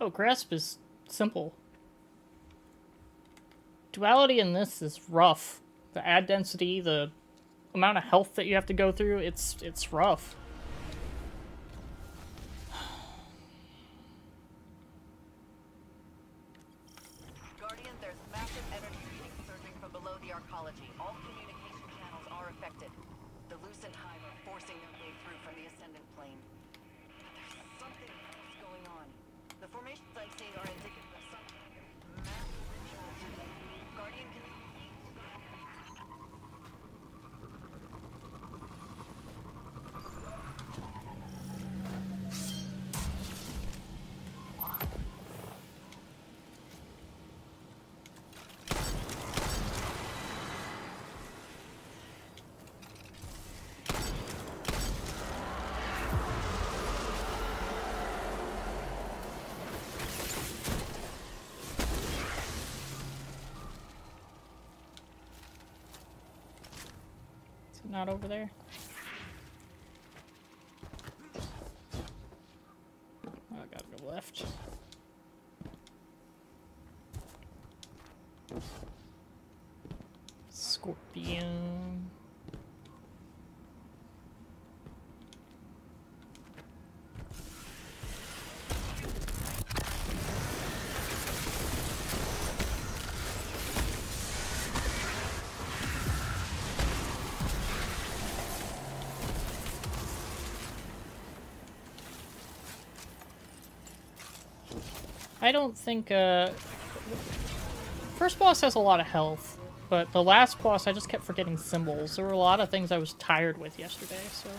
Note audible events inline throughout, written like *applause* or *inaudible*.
Oh, grasp is simple. Duality in this is rough. The ad density, the amount of health that you have to go through, it's it's rough. Not over there? Oh, I gotta go left. Scorpion. I don't think, uh... First boss has a lot of health, but the last boss I just kept forgetting symbols. There were a lot of things I was tired with yesterday, so...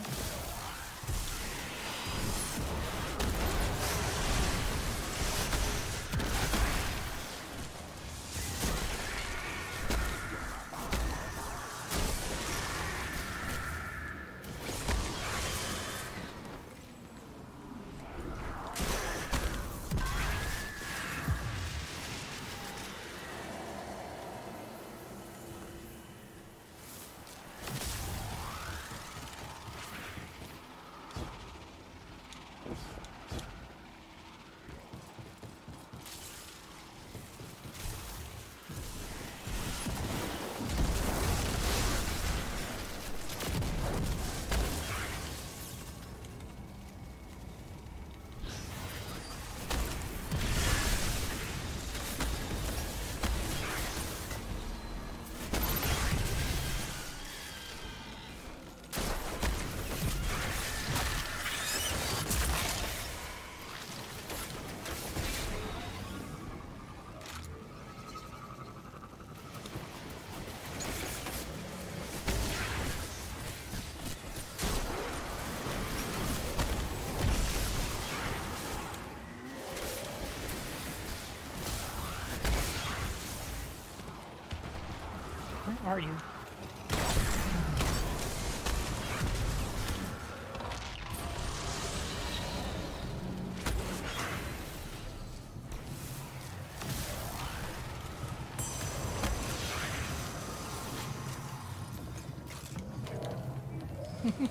well,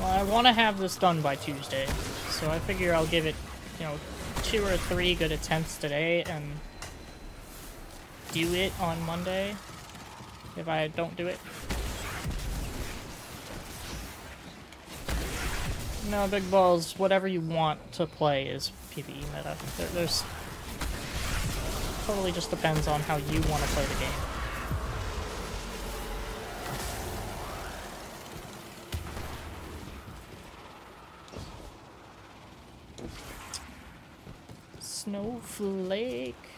I want to have this done by Tuesday, so I figure I'll give it, you know, two or three good attempts today and do it on Monday if I don't do it. No, Big Balls, whatever you want to play is PvE meta. There, there's... Totally just depends on how you want to play the game. Snowflake.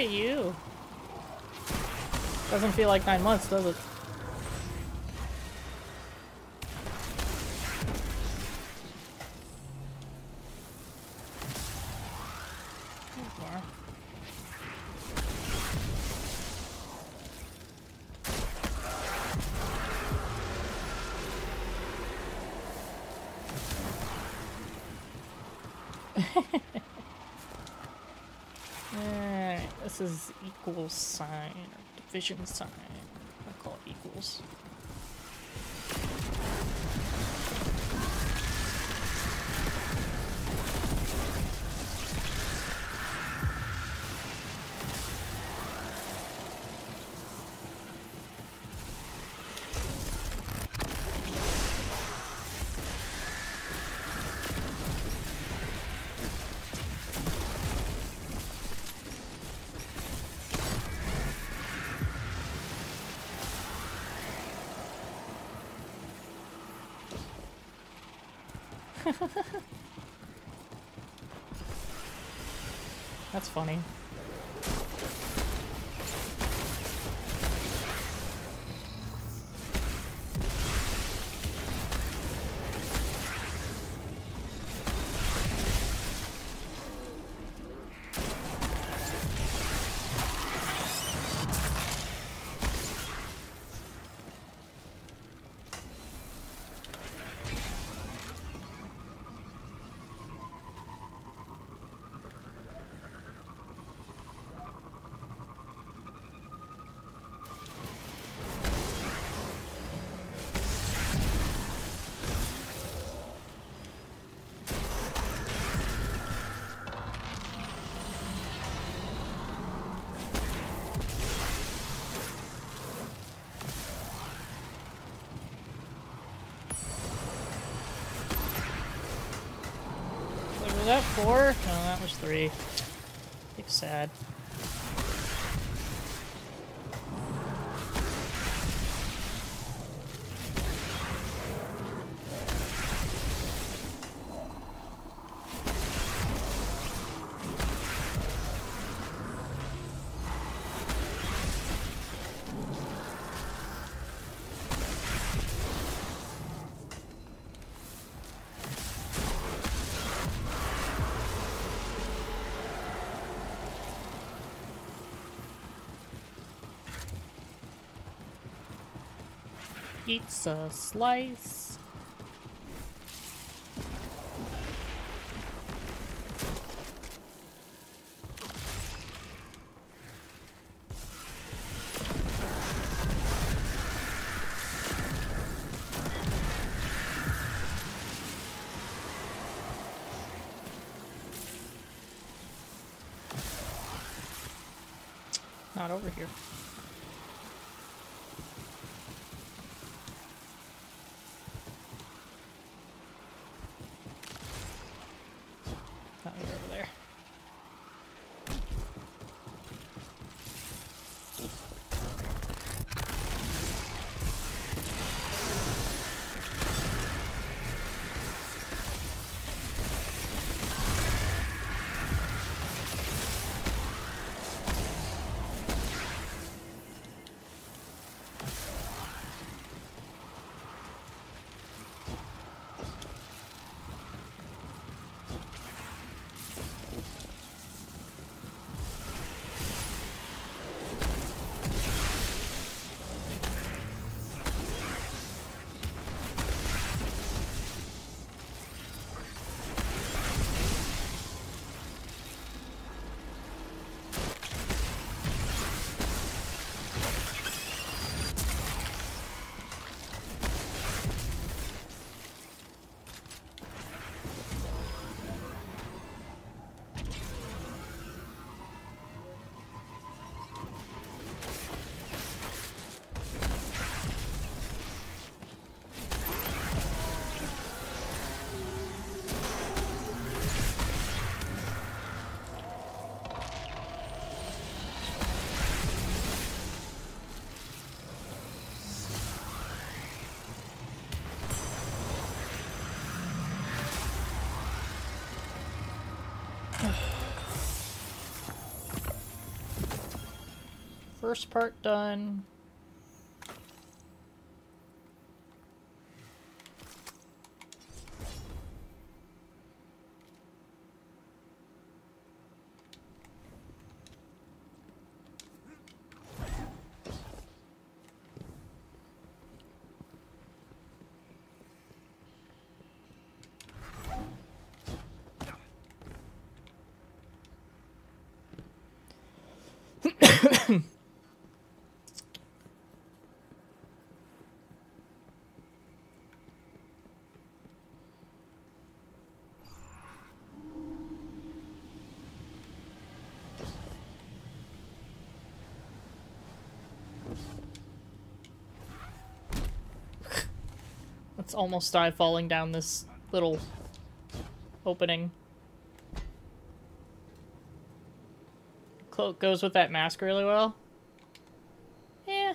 At you. Doesn't feel like nine months, does it? *laughs* *laughs* this is equal sign or division sign. I call it equals. Funny. That four? No, that was three. Big sad. Pizza slice. Not over here. First part done. Let's almost die falling down this little opening. Cloak goes with that mask really well. Yeah.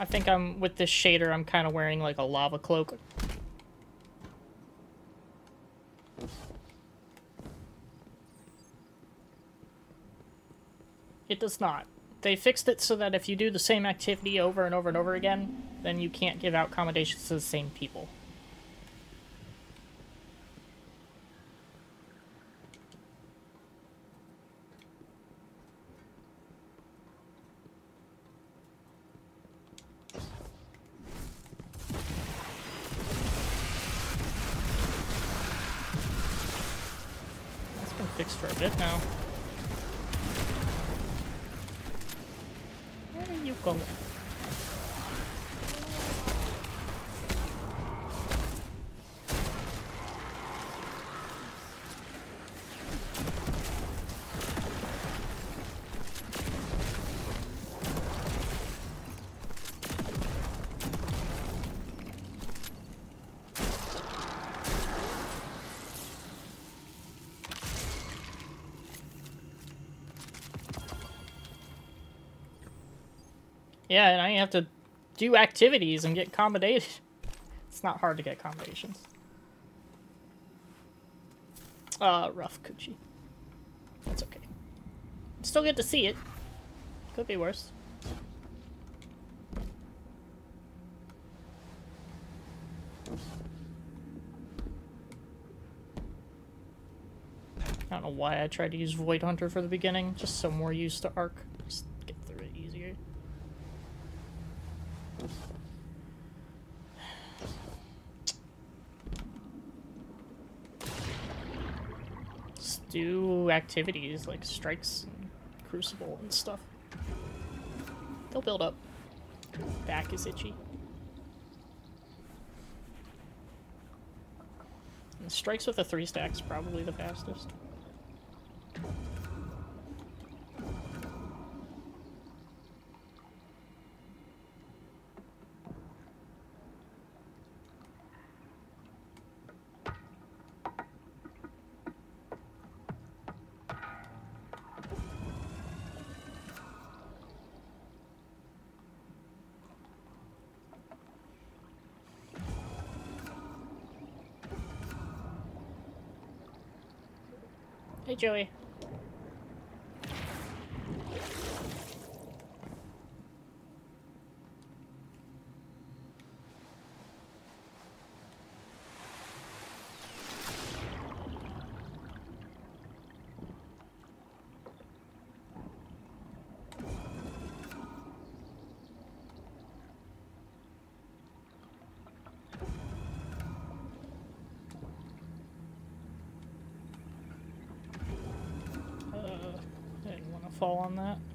I think I'm, with this shader, I'm kind of wearing like a lava cloak. Does not. They fixed it so that if you do the same activity over and over and over again, then you can't give out commendations to the same people. Yeah, and I have to do activities and get accommodated. *laughs* It's not hard to get accommodations. Uh, rough coochie. That's okay. Still get to see it. Could be worse. I don't know why I tried to use Void Hunter for the beginning, just so more used to Arc. Just get through it easier. Just activities like strikes and crucible and stuff. They'll build up. Back is itchy. And strikes with a three stacks probably the fastest. Joey. Uh, I didn't want to fall on that.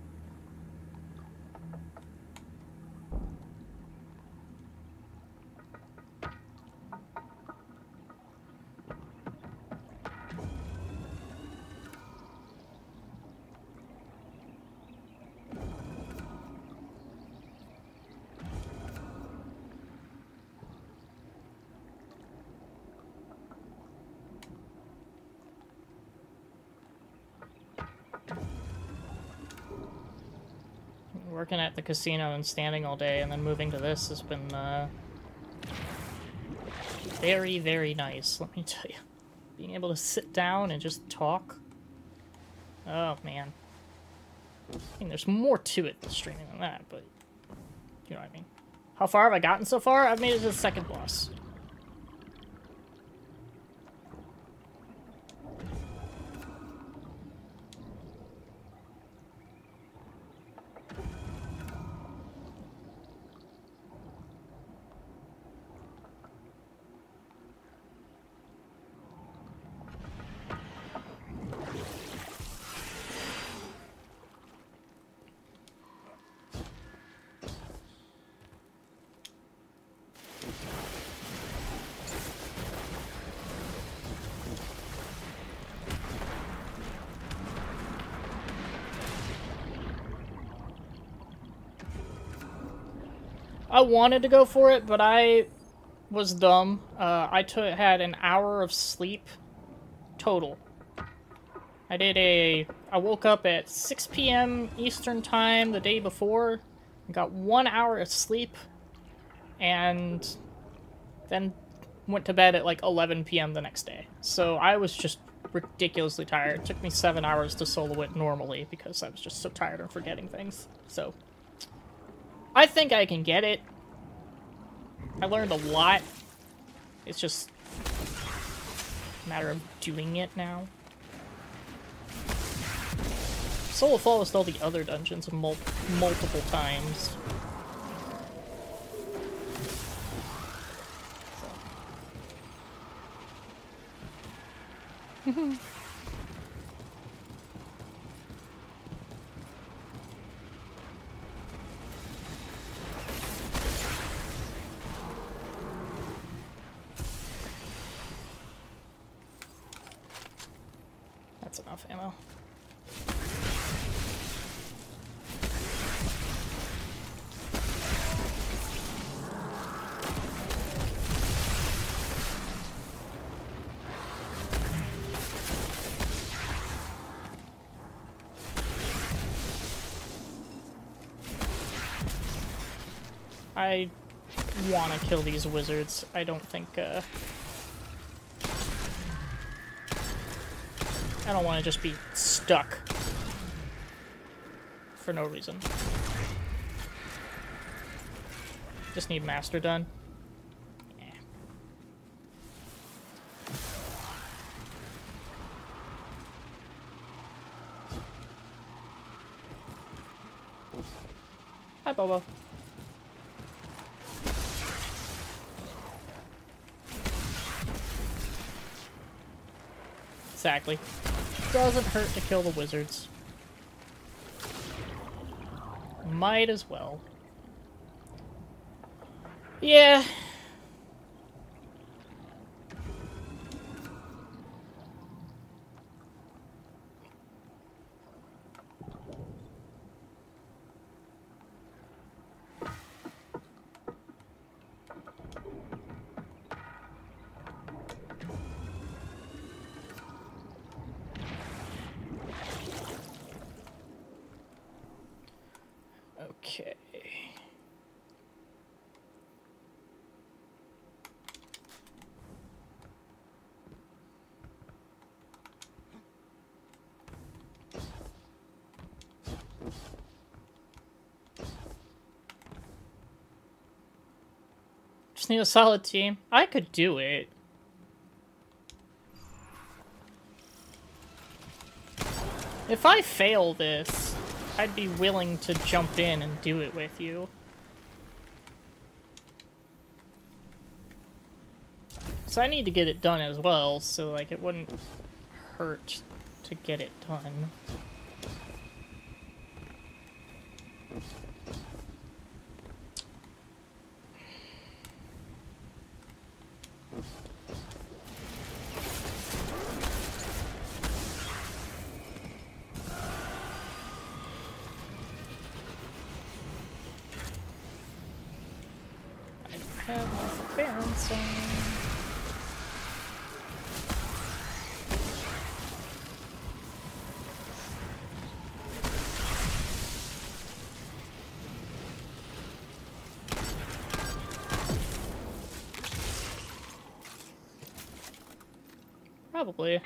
Working at the casino and standing all day and then moving to this has been, uh, very, very nice, let me tell you. Being able to sit down and just talk. Oh, man. I mean, there's more to it than streaming than that, but you know what I mean. How far have I gotten so far? I've made it to the second boss. I wanted to go for it, but I was dumb. Uh, I took had an hour of sleep total. I did a. I woke up at 6 p.m. Eastern time the day before, got one hour of sleep, and then went to bed at like 11 p.m. the next day. So I was just ridiculously tired. It took me seven hours to solo it normally because I was just so tired of forgetting things. So I think I can get it. I learned a lot. It's just a matter of doing it now. Solo flawless all the other dungeons mul multiple times. So. *laughs* kill these wizards. I don't think, uh... I don't want to just be stuck. For no reason. Just need master done. Yeah. Hi, Bobo. Exactly. Doesn't hurt to kill the wizards. Might as well. Yeah. Okay. Just need a solid team. I could do it. If I fail this, I'd be willing to jump in and do it with you. So I need to get it done as well, so like it wouldn't hurt to get it done. Probably.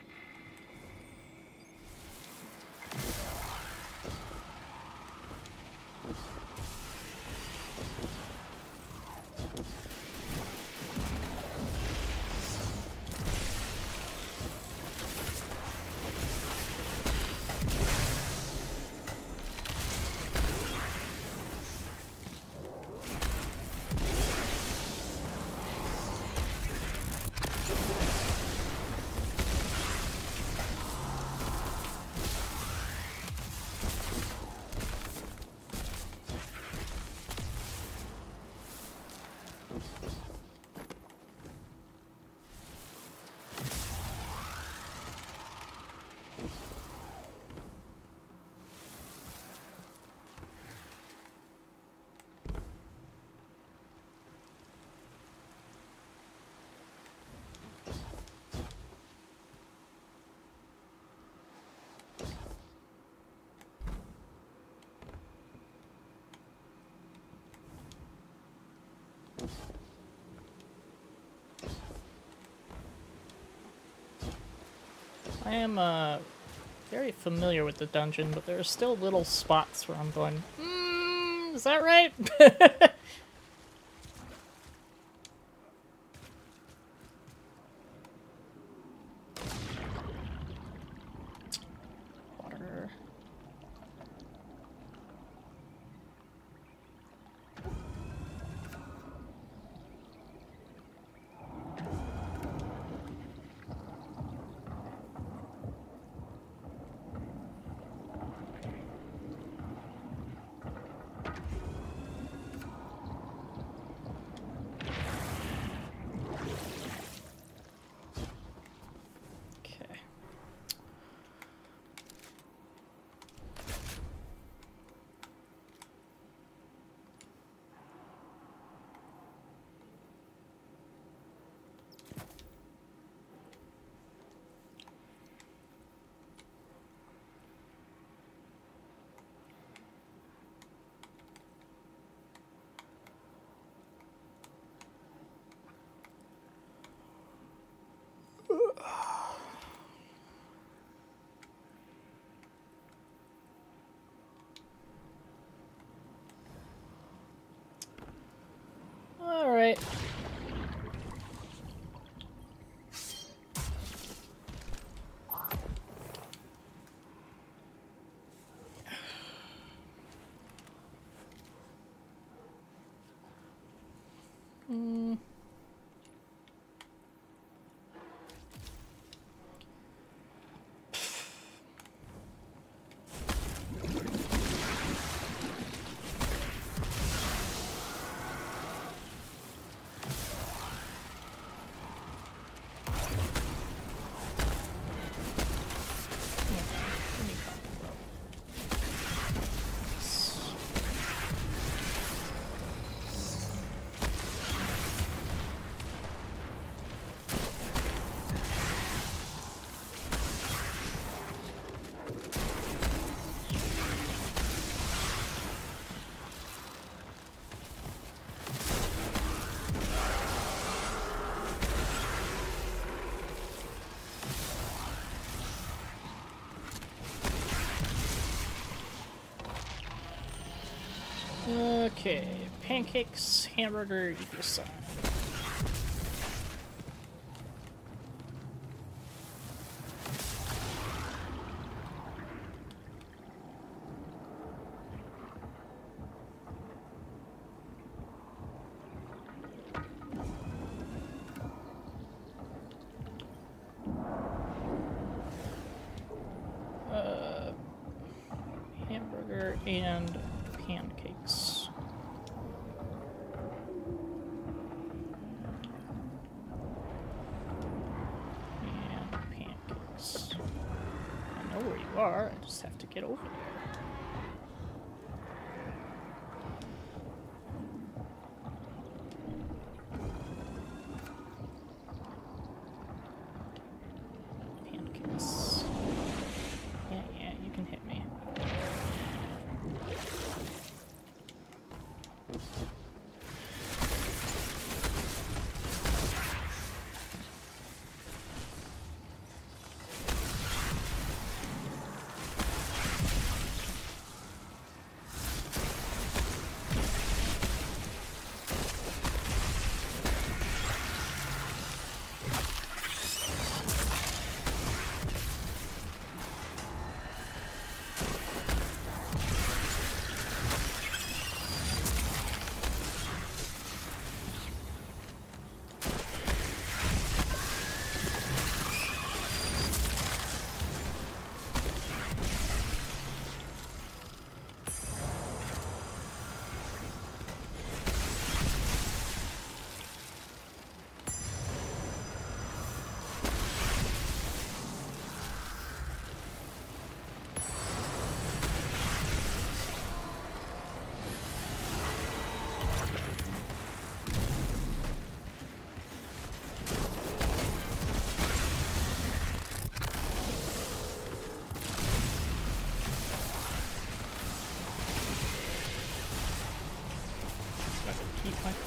I am uh, very familiar with the dungeon, but there are still little spots where I'm going, mm, is that right? *laughs* pancakes, hamburger, you decide.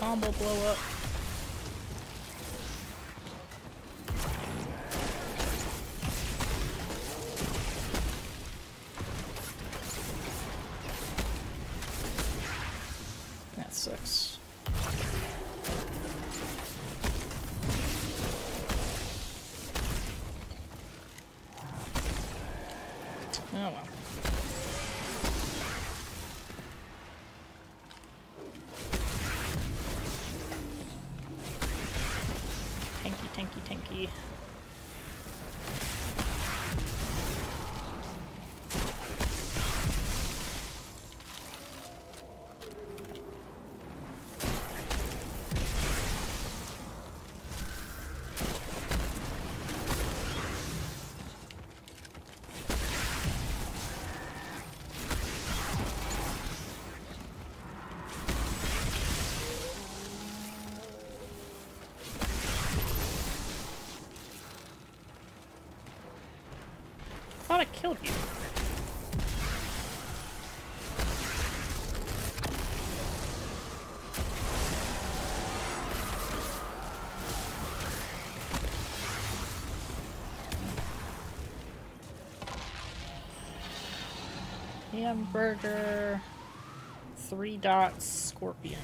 Combo blow up? Killed you. Hamburger, three dots, scorpion.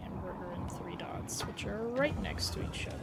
Hamburger and three dots, which are right next to each other.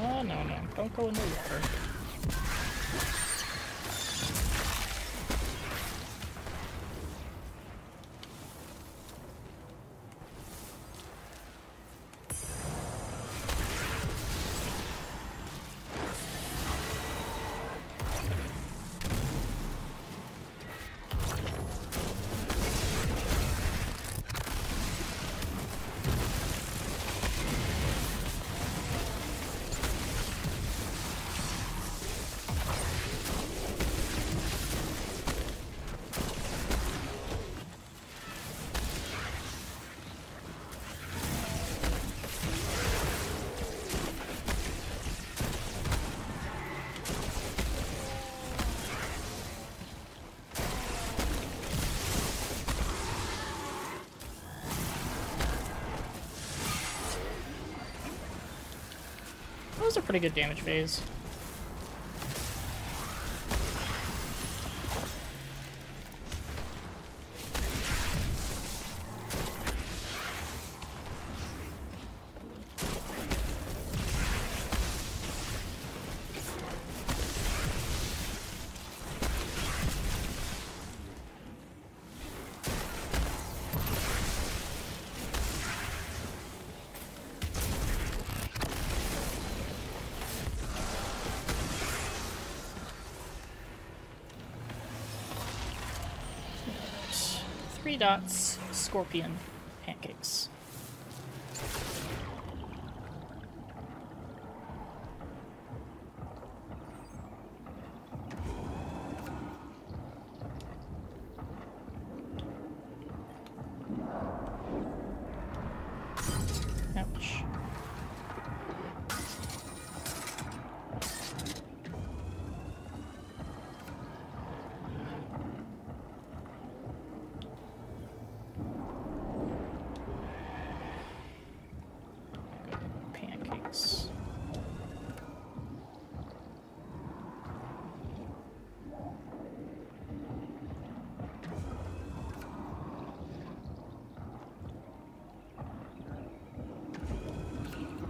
Oh, no, Don't in a pretty good damage phase. Dots, scorpion, pancakes. Ouch.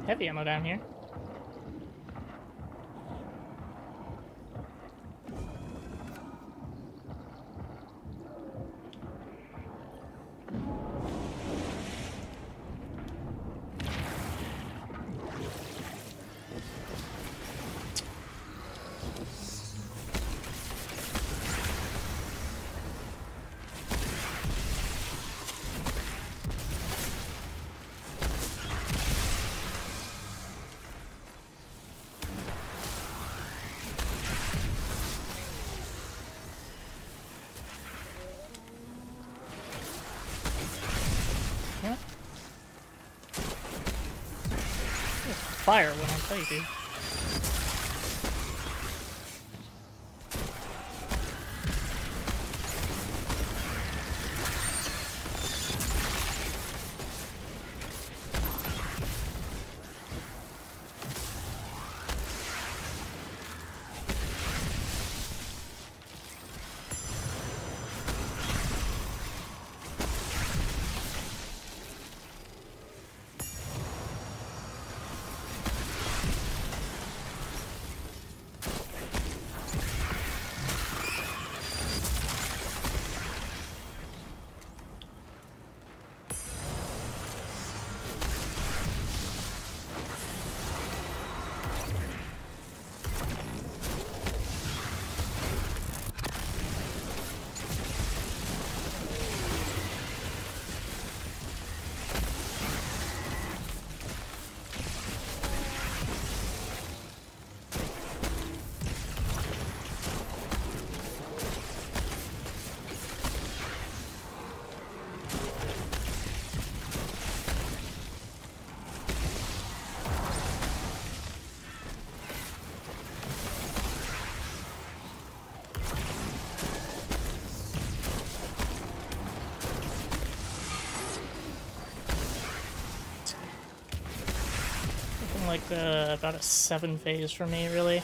Heavy ammo down here. Fire when I tell uh, about a seven phase for me, really.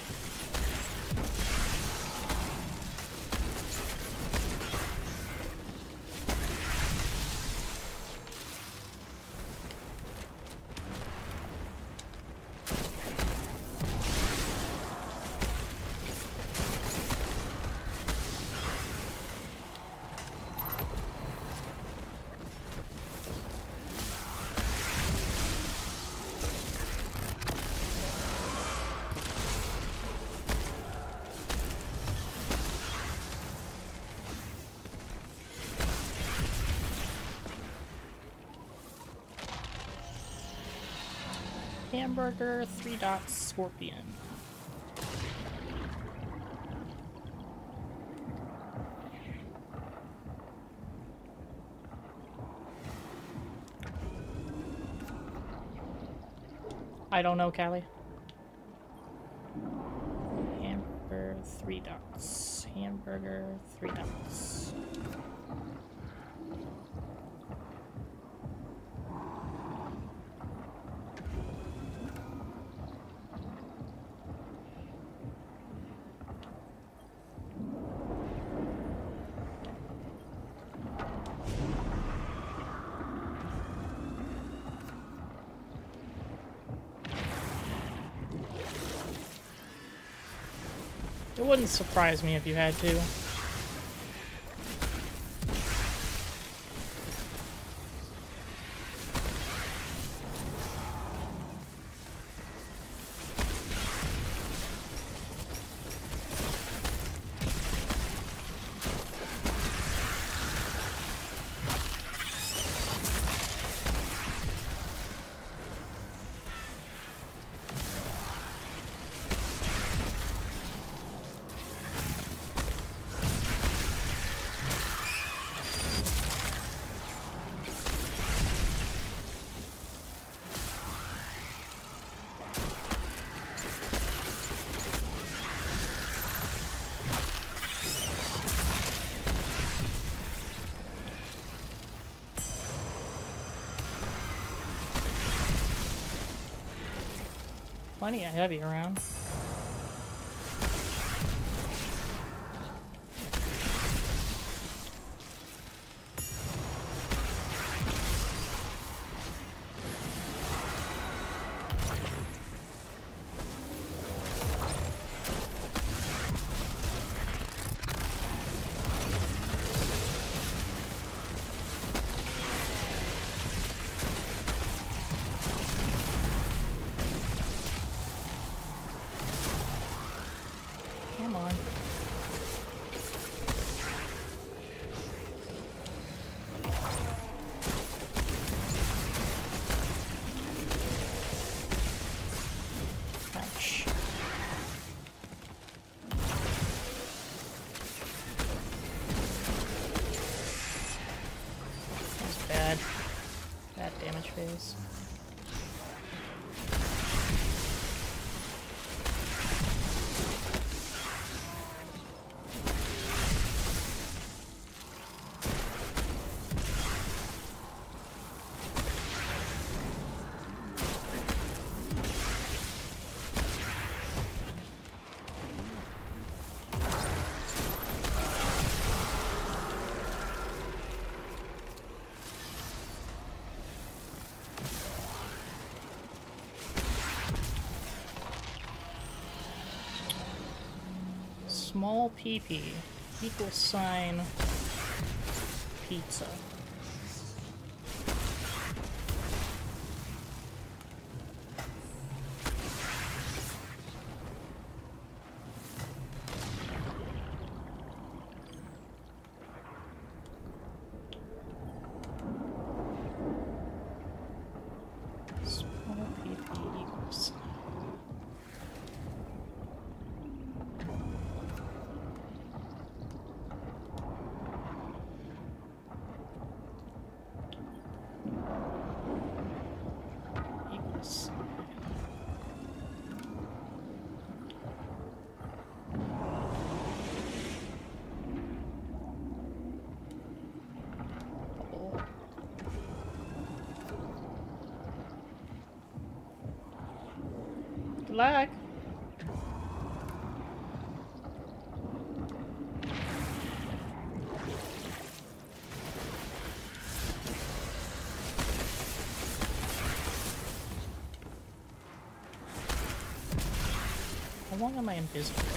Hamburger, three dots, scorpion. I don't know, Callie. Hamburger, three dots. Hamburger, three dots. It wouldn't surprise me if you had to. Plenty of heavy around. Small pp equals sign pizza. Small pp equals equals Oh. Good luck. How long am I invisible?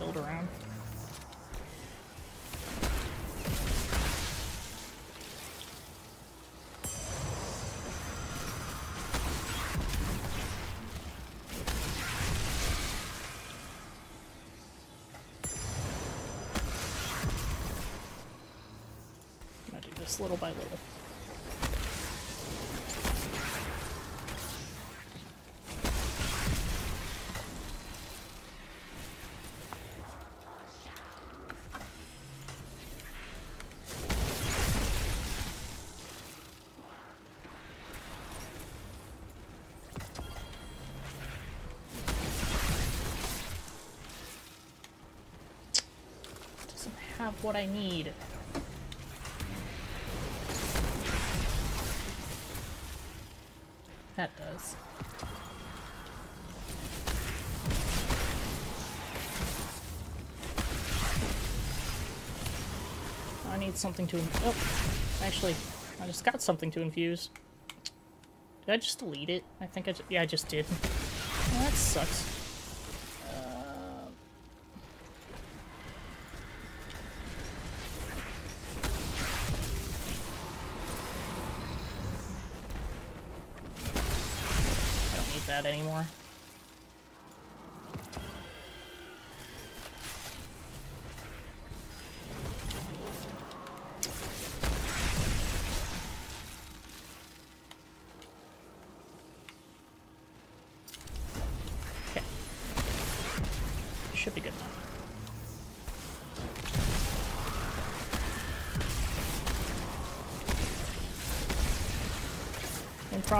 Build around. Gonna do this little by little. What I need. That does. I need something to. Oh, actually, I just got something to infuse. Did I just delete it? I think I. Ju yeah, I just did. Oh, that sucks.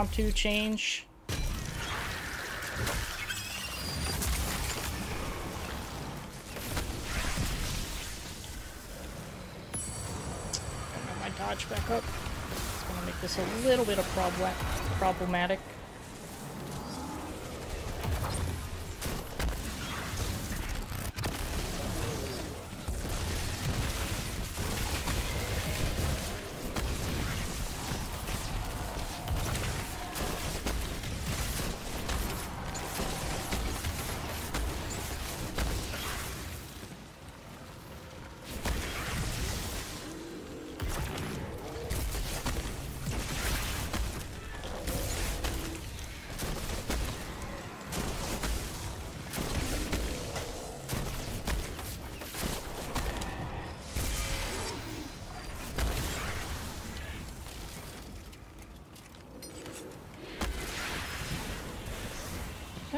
Impromptu change. My dodge back up. It's gonna make this a little bit of problem problematic.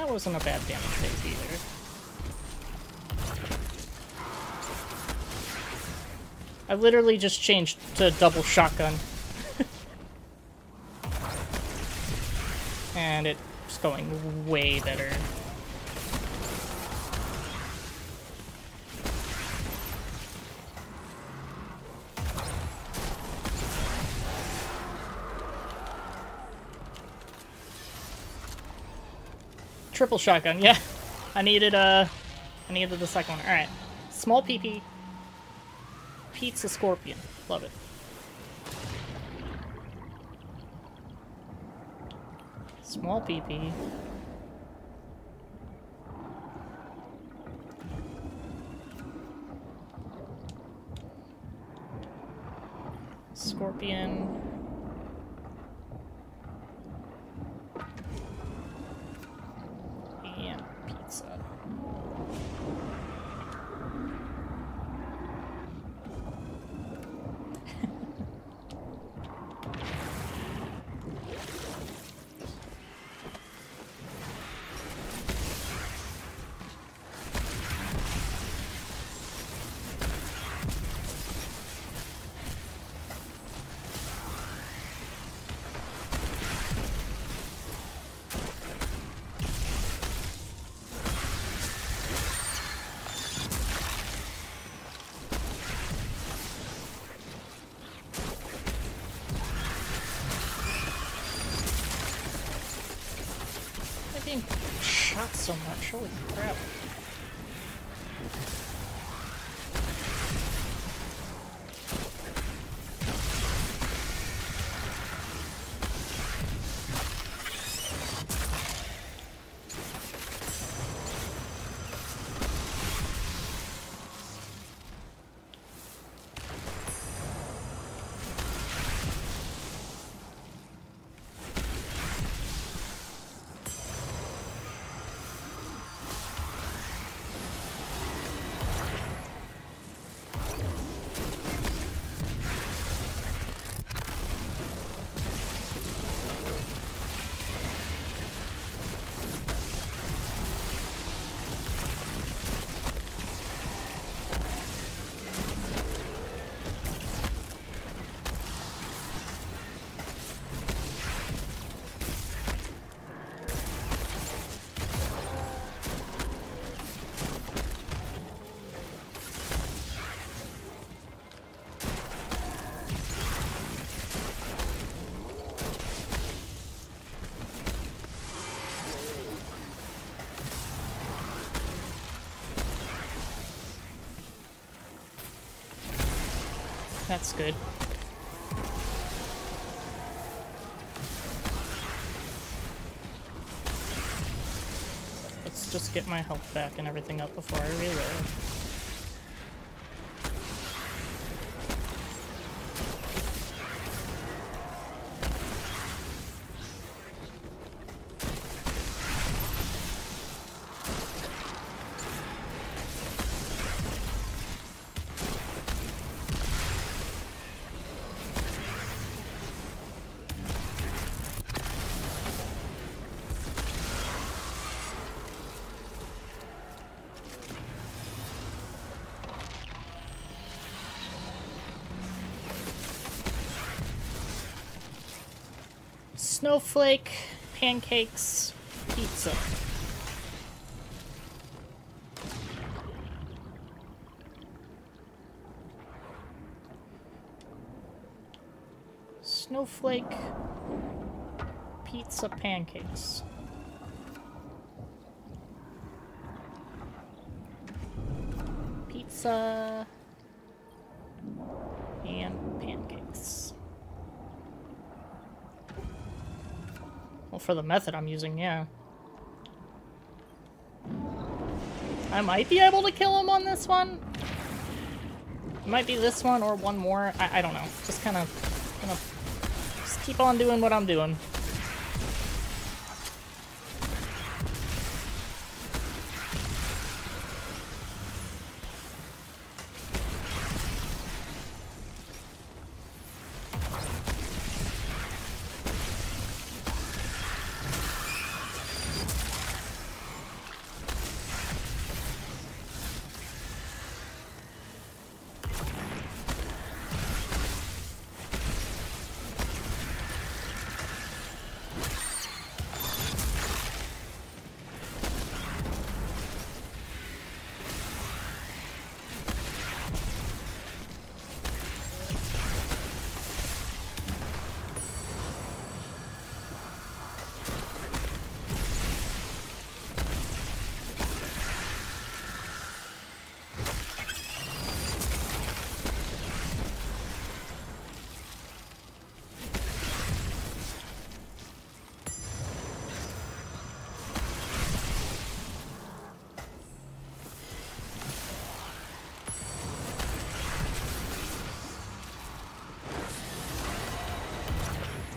That wasn't a bad damage phase either. I literally just changed to double shotgun. *laughs* and it's going way better. Triple shotgun, yeah. I needed a, uh, I needed the second one. All right, small PP, pizza scorpion, love it. Small PP. Scorpion. That's good. Let's just get my health back and everything up before I reload. Snowflake, pancakes, pizza. Snowflake, pizza, pancakes. Pizza and pancakes. Well, for the method I'm using, yeah. I might be able to kill him on this one. It might be this one or one more. I, I don't know. Just kind of, kind of, just keep on doing what I'm doing.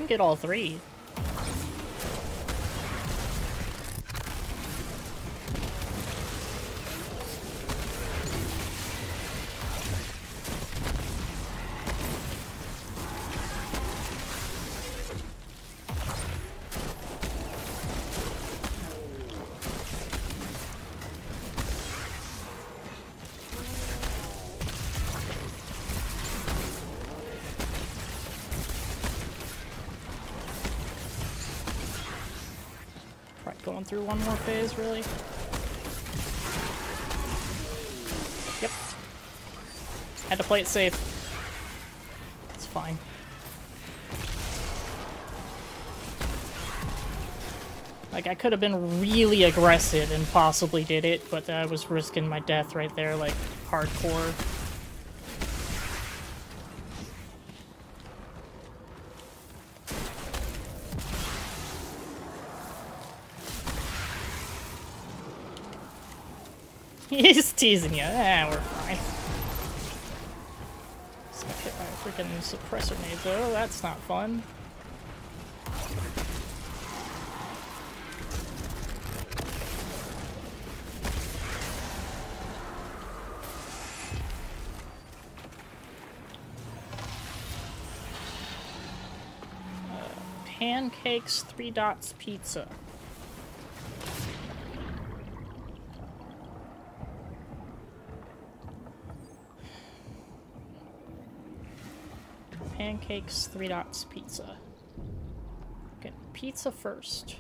Get all three. Through one more phase, really? Yep. Had to play it safe. It's fine. Like, I could have been really aggressive and possibly did it, but I was risking my death right there, like, hardcore. Teasing you. Ah, we're fine. Just got hit by a freaking suppressor nade though. That's not fun. Uh, Pancakes, three dots, pizza. Pancakes, three dots, pizza. Okay, pizza first.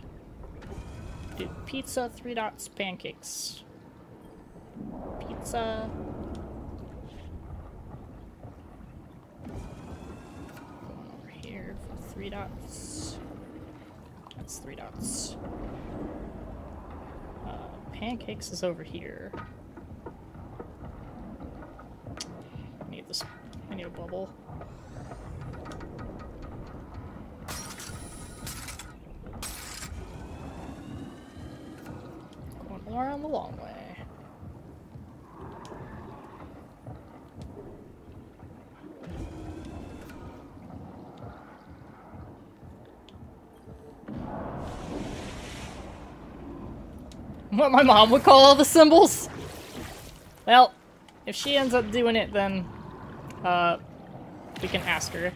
Do pizza, three dots, pancakes. Pizza. Going over here for three dots. That's three dots. Uh, pancakes is over here. I need this. I need a bubble. Going around the long way. What my mom would call all the symbols? Well, if she ends up doing it, then, uh, we can ask her.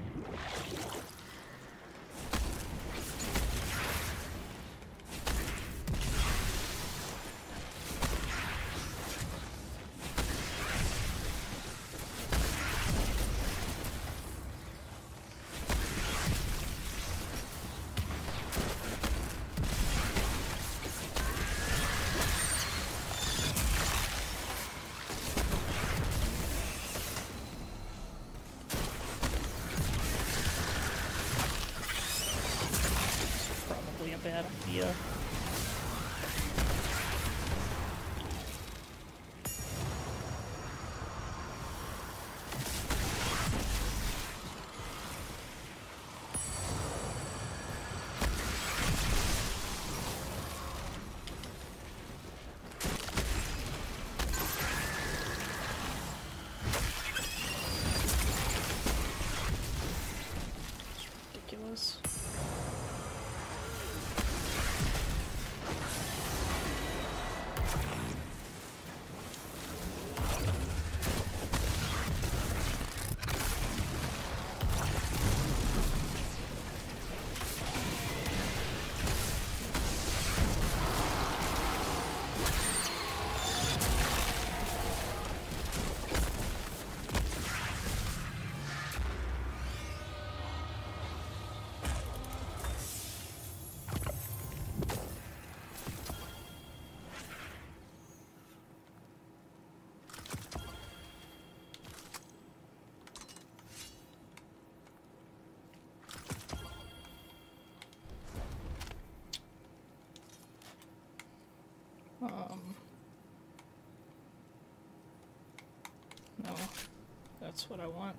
That's what I want.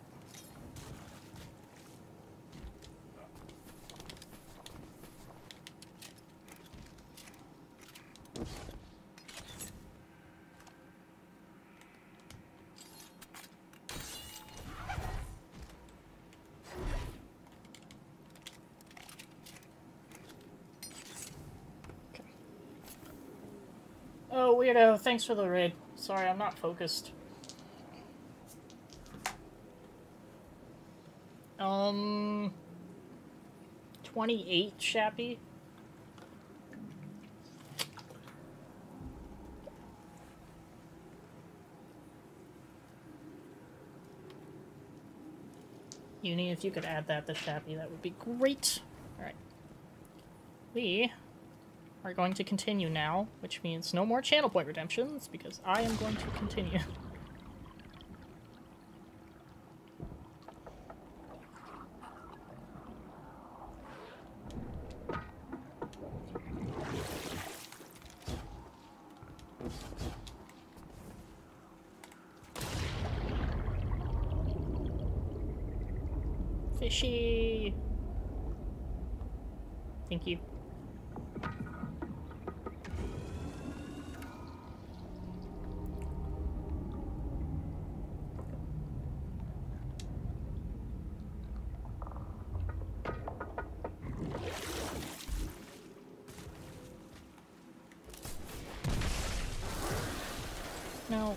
Oh, weirdo, thanks for the raid. Sorry, I'm not focused. 28, Shappy? Uni, if you could add that to Shappy, that would be great. Alright. We are going to continue now, which means no more channel point redemptions, because I am going to continue. *laughs* Fishy! Thank you. Now,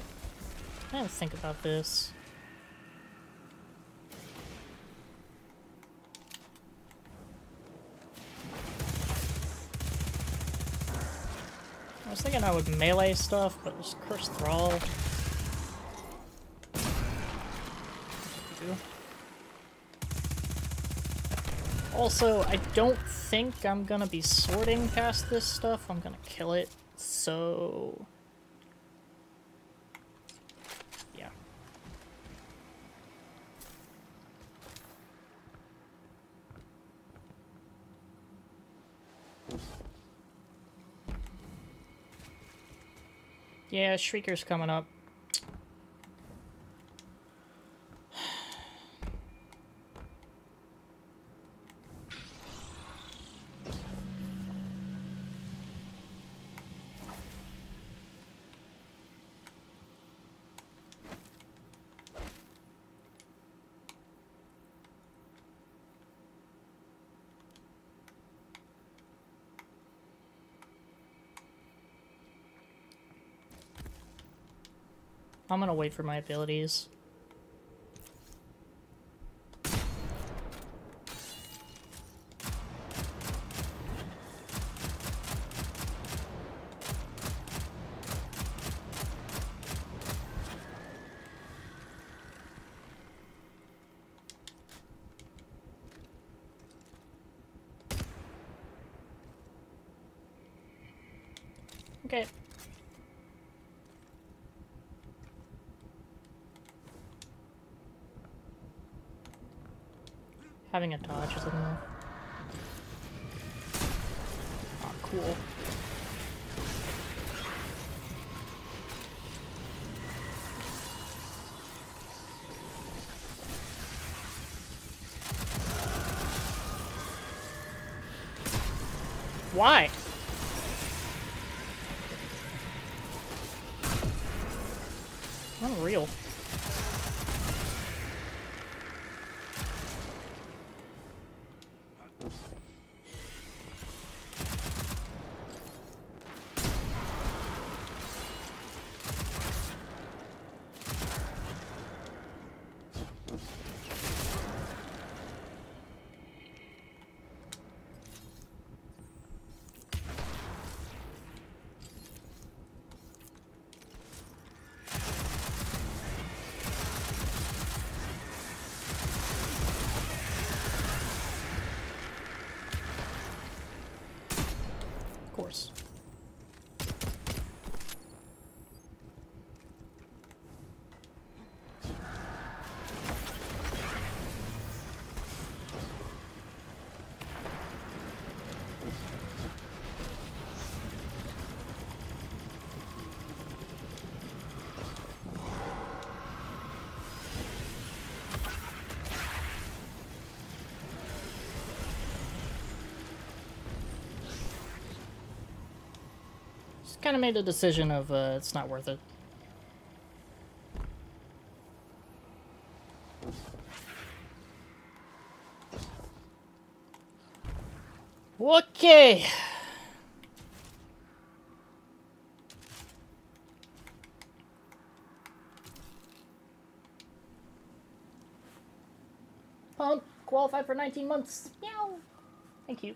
About this. I was thinking I would melee stuff, but just curse thrall. Also, I don't think I'm gonna be sorting past this stuff. I'm gonna kill it, so... Yeah, Shrieker's coming up. I'm gonna wait for my abilities. Okay. Having a dodge is enough. Ah, oh, cool. Why? kind of made a decision of uh, it's not worth it. Okay. Pump qualified for 19 months. Meow. Thank you.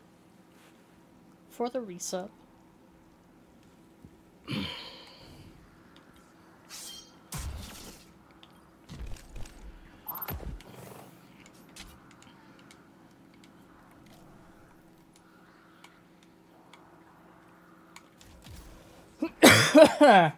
For the resub. Come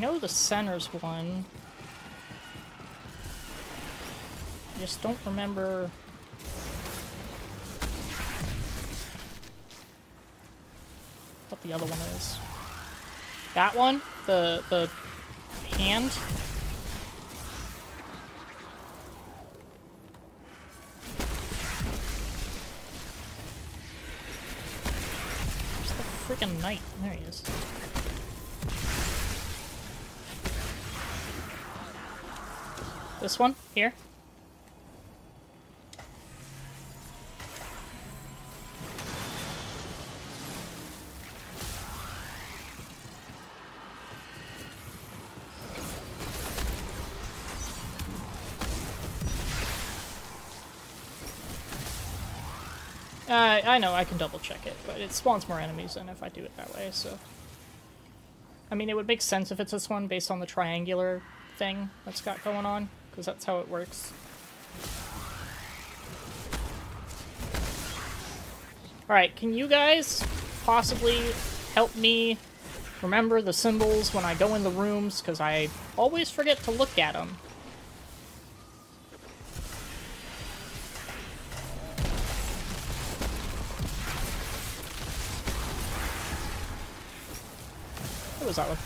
know the center's one. I just don't remember... What the other one is. That one? The, the hand? This one? Here? Uh, I know, I can double check it, but it spawns more enemies than if I do it that way, so... I mean, it would make sense if it's this one based on the triangular thing that's got going on, because that's how it works. Alright, can you guys possibly help me remember the symbols when I go in the rooms, because I always forget to look at them. What was that one?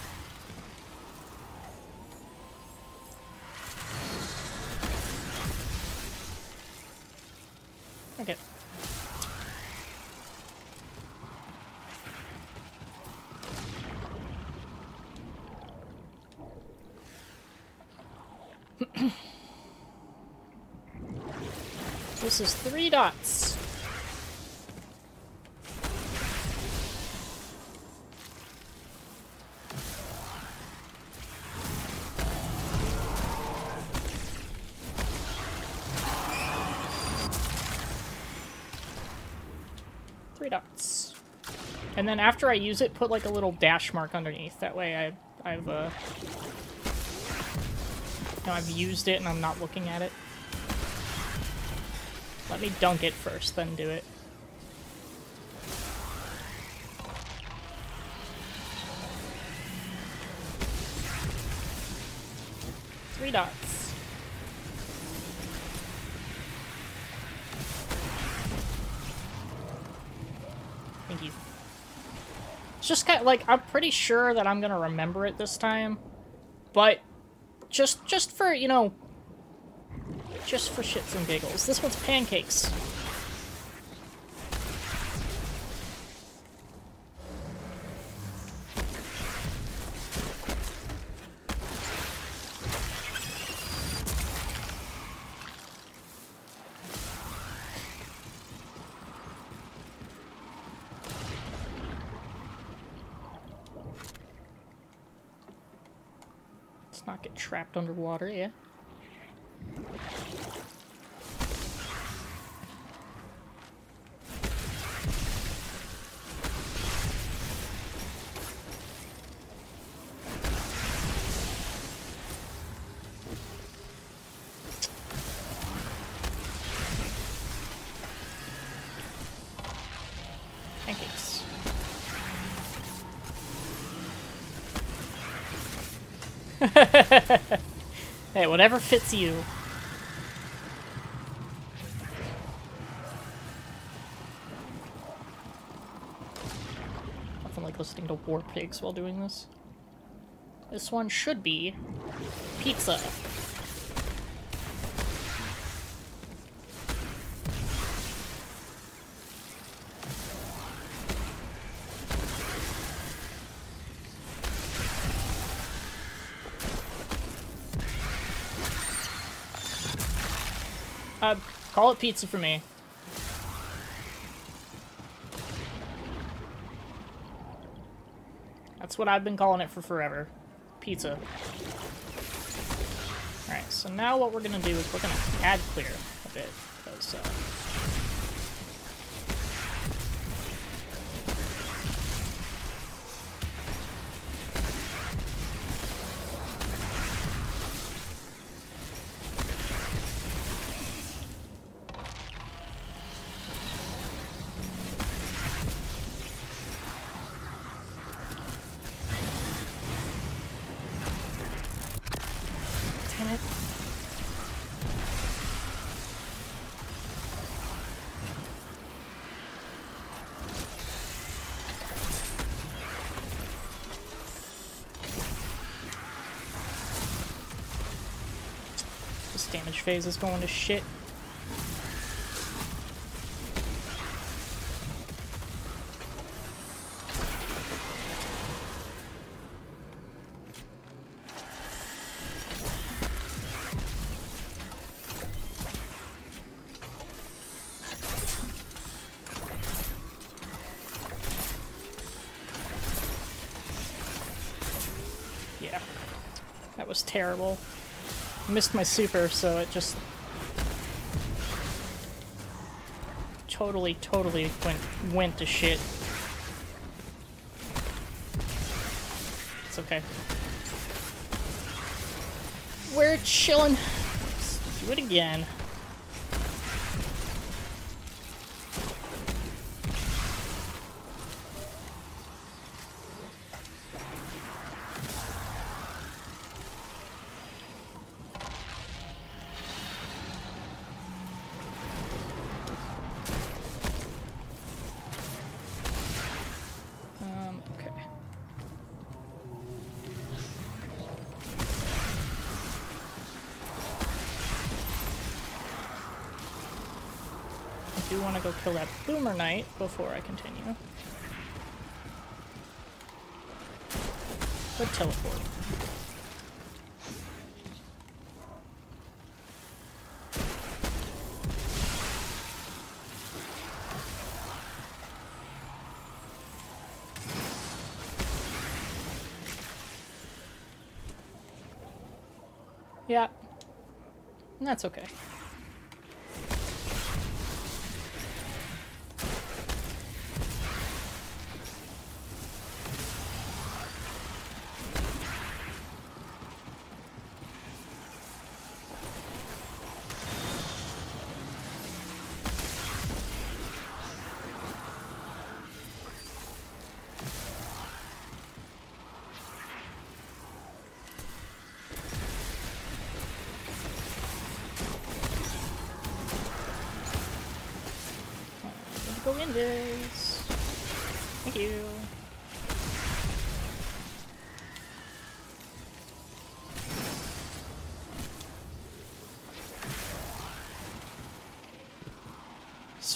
Three dots. And then after I use it, put like a little dash mark underneath. That way I, I've, uh... Know, I've used it and I'm not looking at it. Let me dunk it first, then do it. three dots. Thank you. It's just kind of like I'm pretty sure that I'm gonna remember it this time, but just just for you know, just for shits and giggles. This one's pancakes. Let's not get trapped underwater, yeah. *laughs* hey, whatever fits you. Nothing like listening to War Pigs while doing this. This one should be pizza. Call it pizza for me. That's what I've been calling it for forever. Pizza. Alright, so now what we're gonna do is we're gonna add clear phase is going to shit. Yeah. That was terrible. Missed my super, so it just... Totally, totally went, went to shit. It's okay. We're chilling. Let's do it again. Do want to go kill that Boomer Knight before I continue. But teleport. Yeah. That's okay.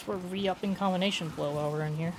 We're re-upping Combination Blow while we're in here.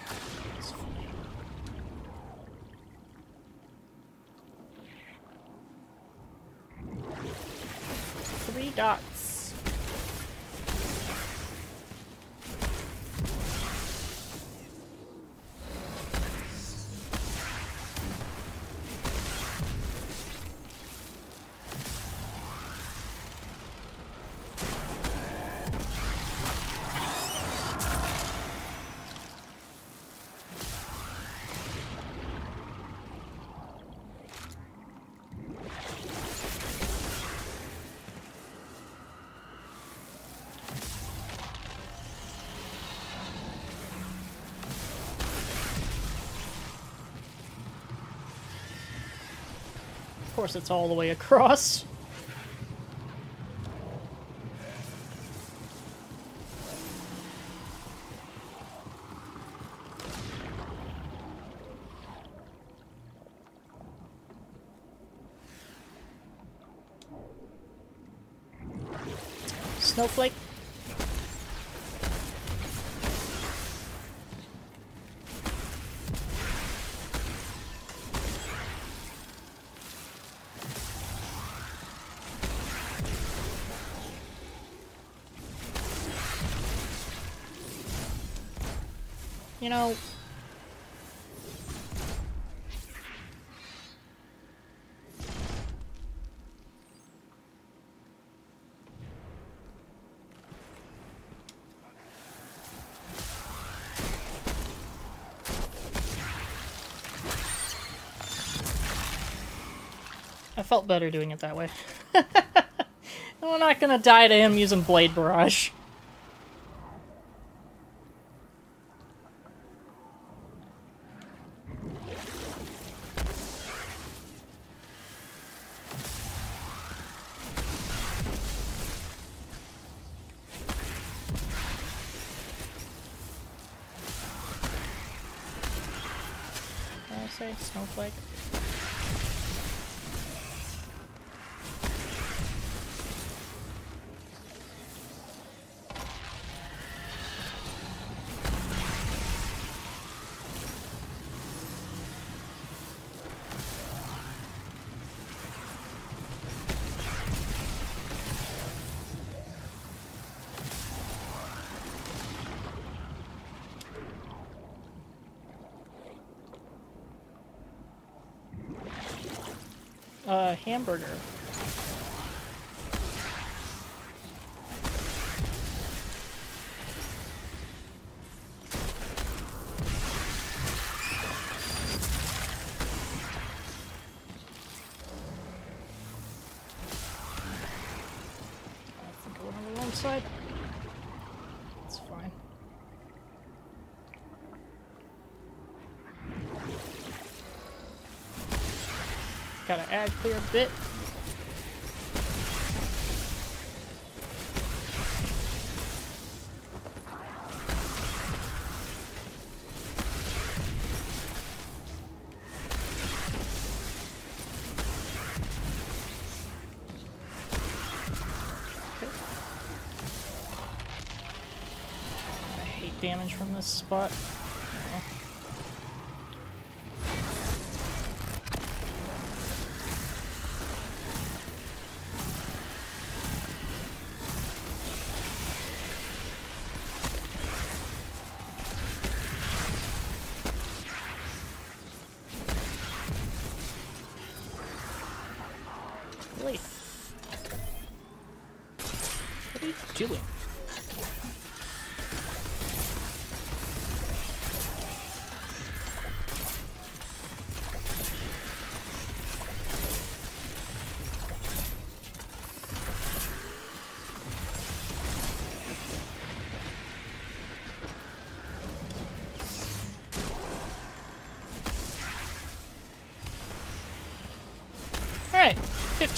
Course, it's all the way across. Snowflake. You know, I felt better doing it that way. *laughs* We're not gonna die to him using Blade Barrage. Say? Snowflake? Hamburger. Add clear bit. Okay. I hate damage from this spot.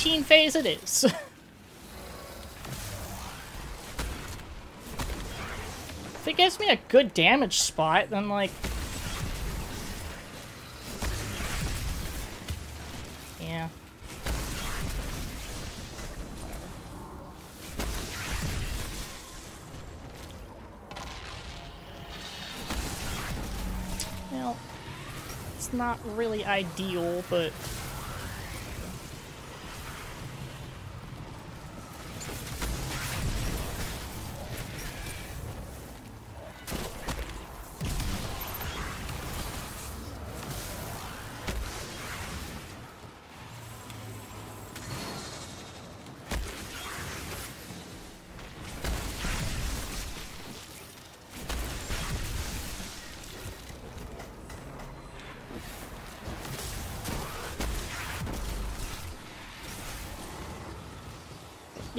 15 phase it is. *laughs* think gives me a good damage spot, then like... Yeah. Well, it's not really ideal, but...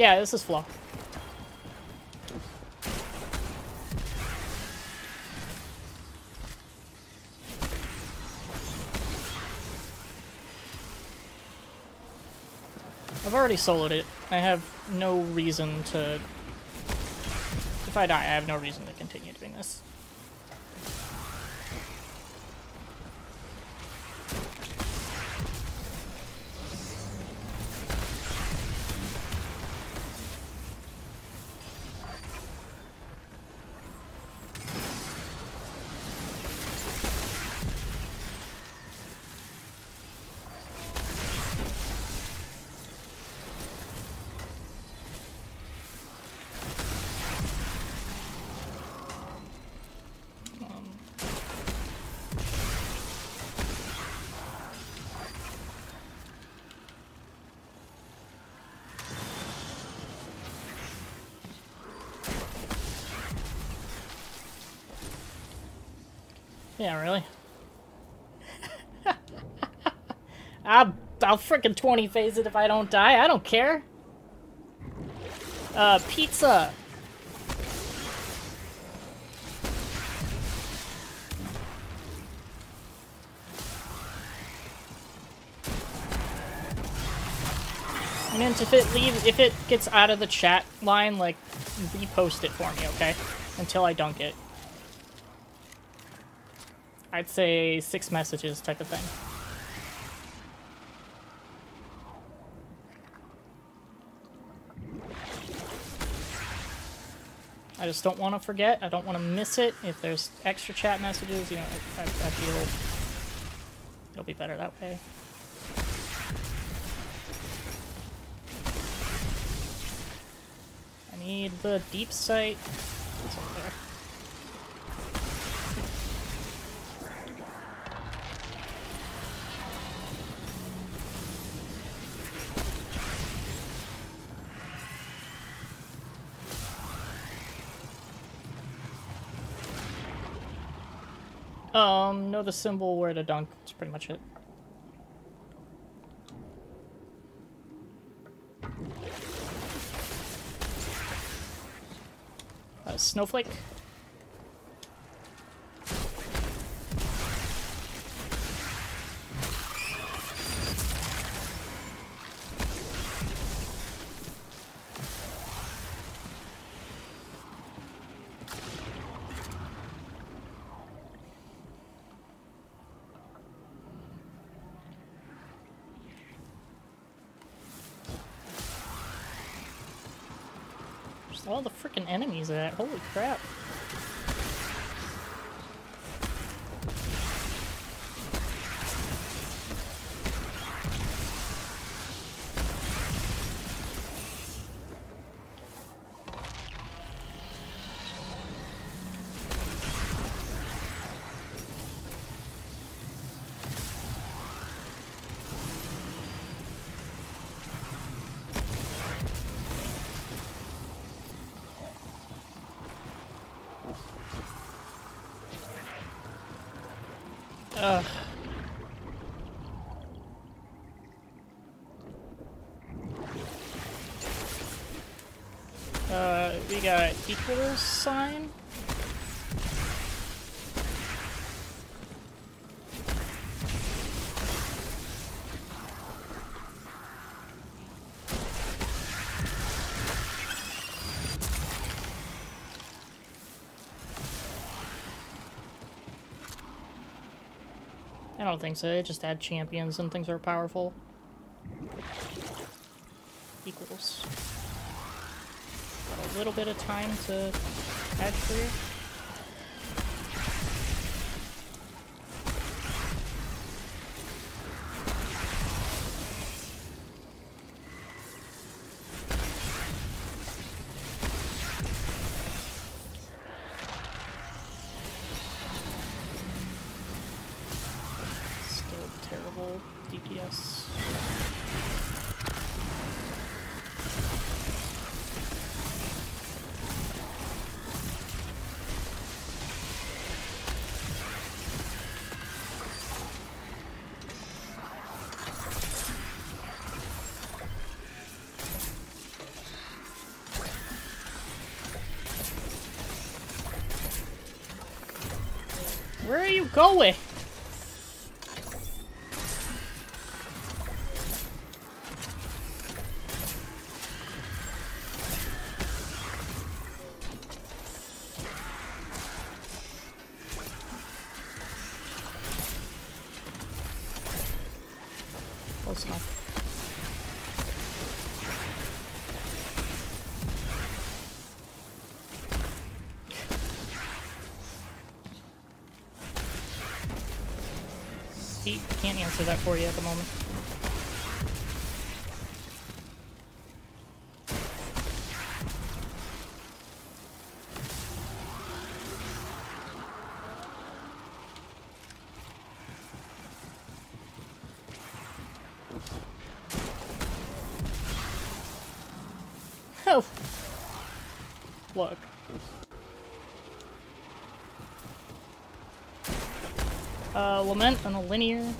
Yeah, this is Flo. I've already soloed it. I have no reason to... If I die, I have no reason to Yeah, really? *laughs* I'll, I'll freaking 20 phase it if I don't die. I don't care. Uh, pizza. Mean, if it leaves, if it gets out of the chat line, like, repost it for me, okay? Until I dunk it. I'd say six messages type of thing. I just don't want to forget. I don't want to miss it. If there's extra chat messages, you know, I, I, I feel it'll be better that way. I need the deep sight. The symbol where to dunk. That's pretty much it. Uh, snowflake. All the freaking enemies? Holy crap. sign. I don't think so, it just add champions and things are powerful. Equals. Little bit of time to. Still are for you at the moment. Oh. Look. Uh, Lament on a linear.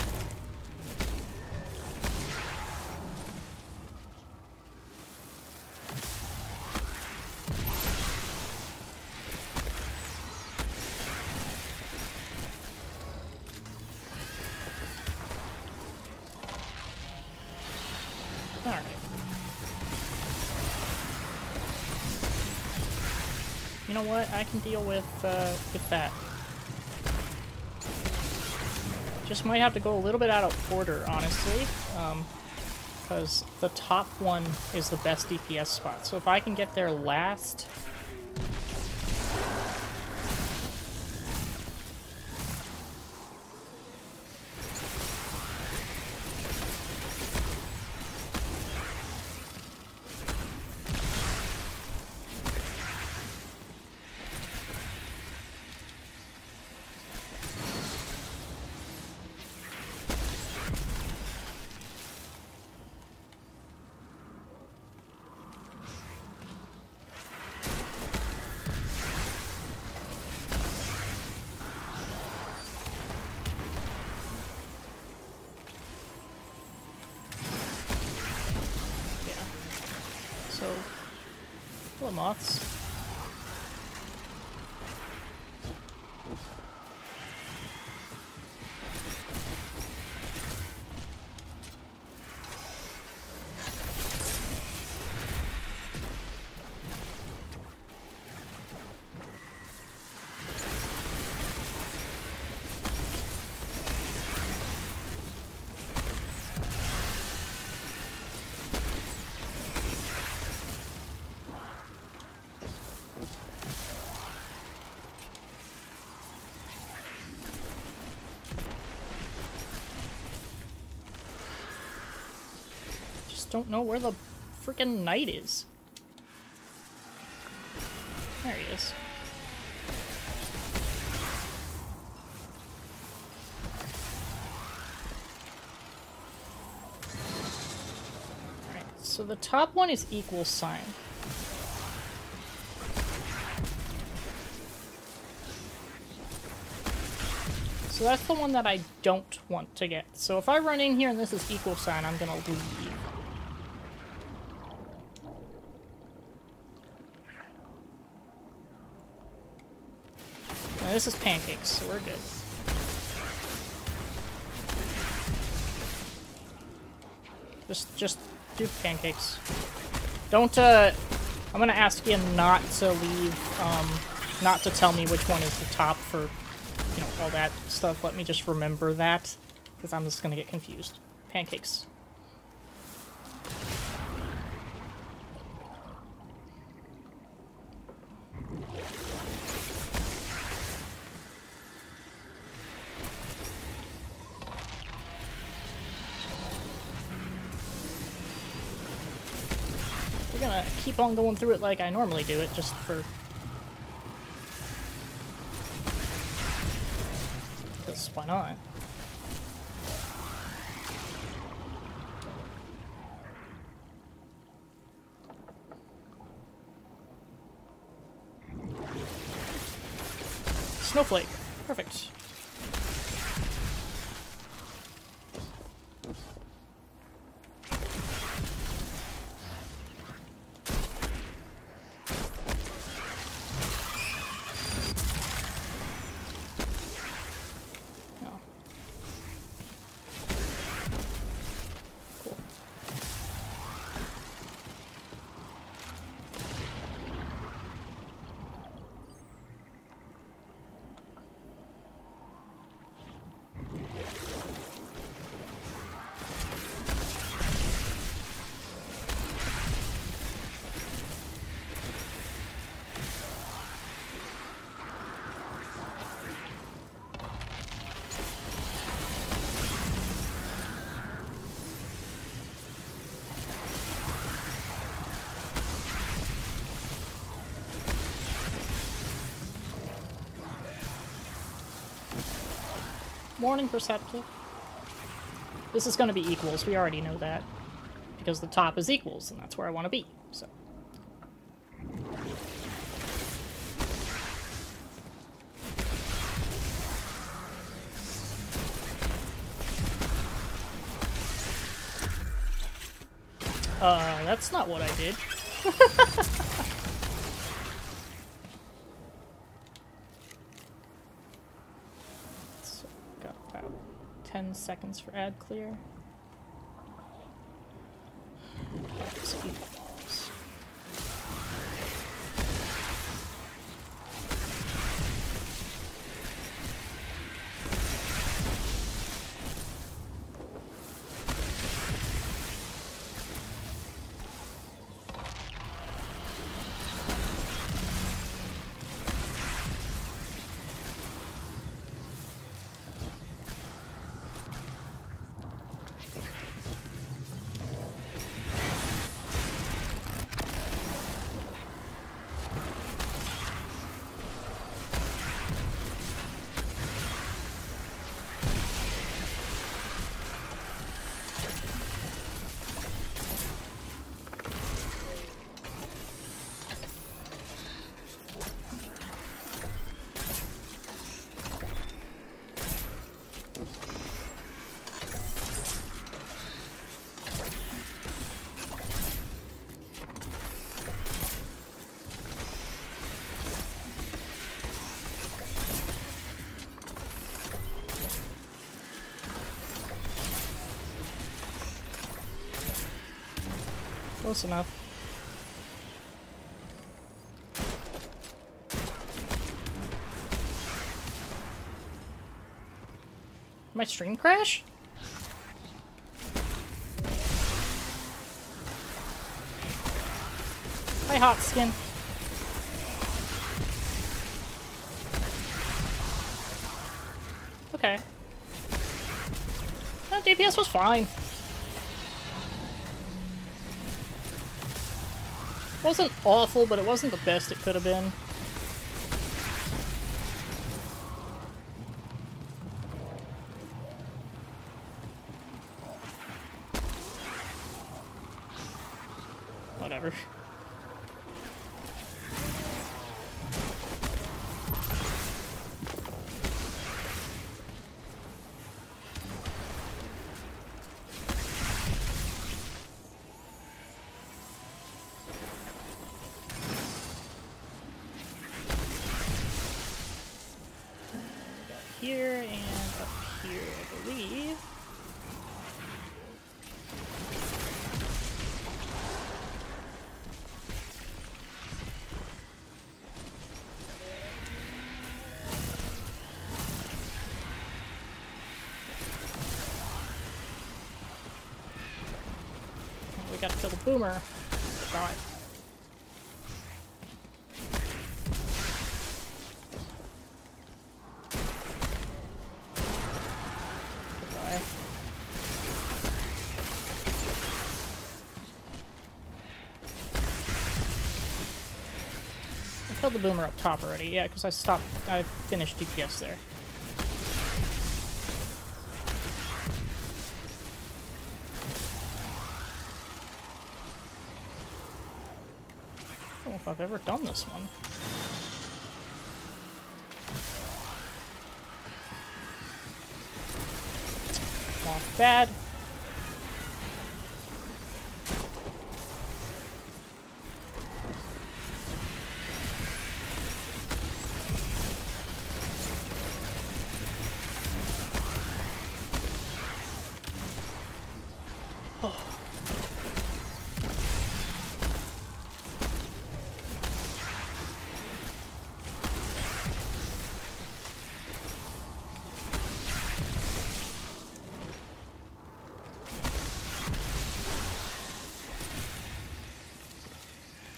Know what? I can deal with, uh, with that. Just might have to go a little bit out of order, honestly. Um, because the top one is the best DPS spot. So if I can get there last... moths. Don't know where the freaking knight is. There he is. So the top one is equal sign. So that's the one that I don't want to get. So if I run in here and this is equal sign, I'm gonna leave. This is pancakes, so we're good. Just, just do pancakes. Don't, uh, I'm gonna ask you not to leave, um, not to tell me which one is the top for, you know, all that stuff. Let me just remember that. Because I'm just gonna get confused. Pancakes. Keep on going through it like I normally do it, just for... Because why not? Snowflake. Perfect. Morning Perceptive. This is going to be equals. We already know that. Because the top is equals, and that's where I want to be. So. Uh, that's not what I did. *laughs* So, got about 10 seconds for ad clear. Close enough. My stream crash? Hi, hot skin. Okay. That DPS was fine. Wasn't awful, but it wasn't the best it could have been. Boomer. I killed the boomer up top already, yeah, because I stopped, I finished DPS there. I don't know if I've ever done this one. Not bad.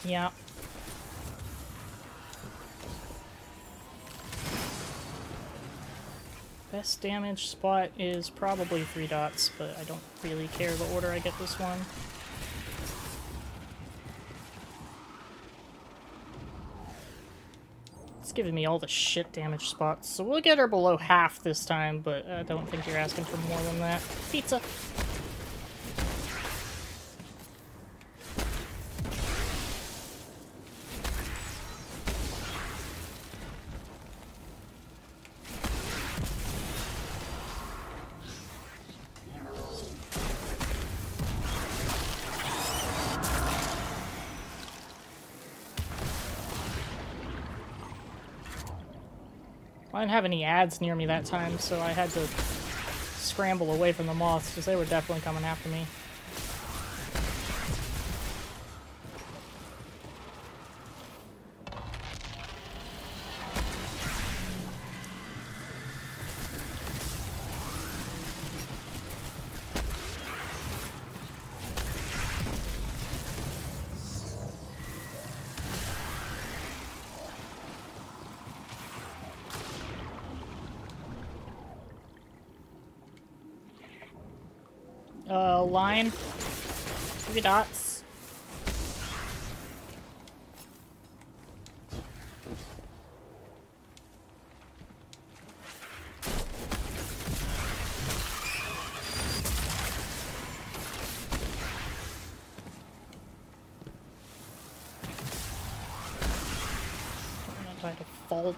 Yeah. Best damage spot is probably three dots, but I don't really care the order I get this one. It's giving me all the shit damage spots, so we'll get her below half this time, but I don't think you're asking for more than that. Pizza! Have any ads near me that time, so I had to scramble away from the moths, because they were definitely coming after me.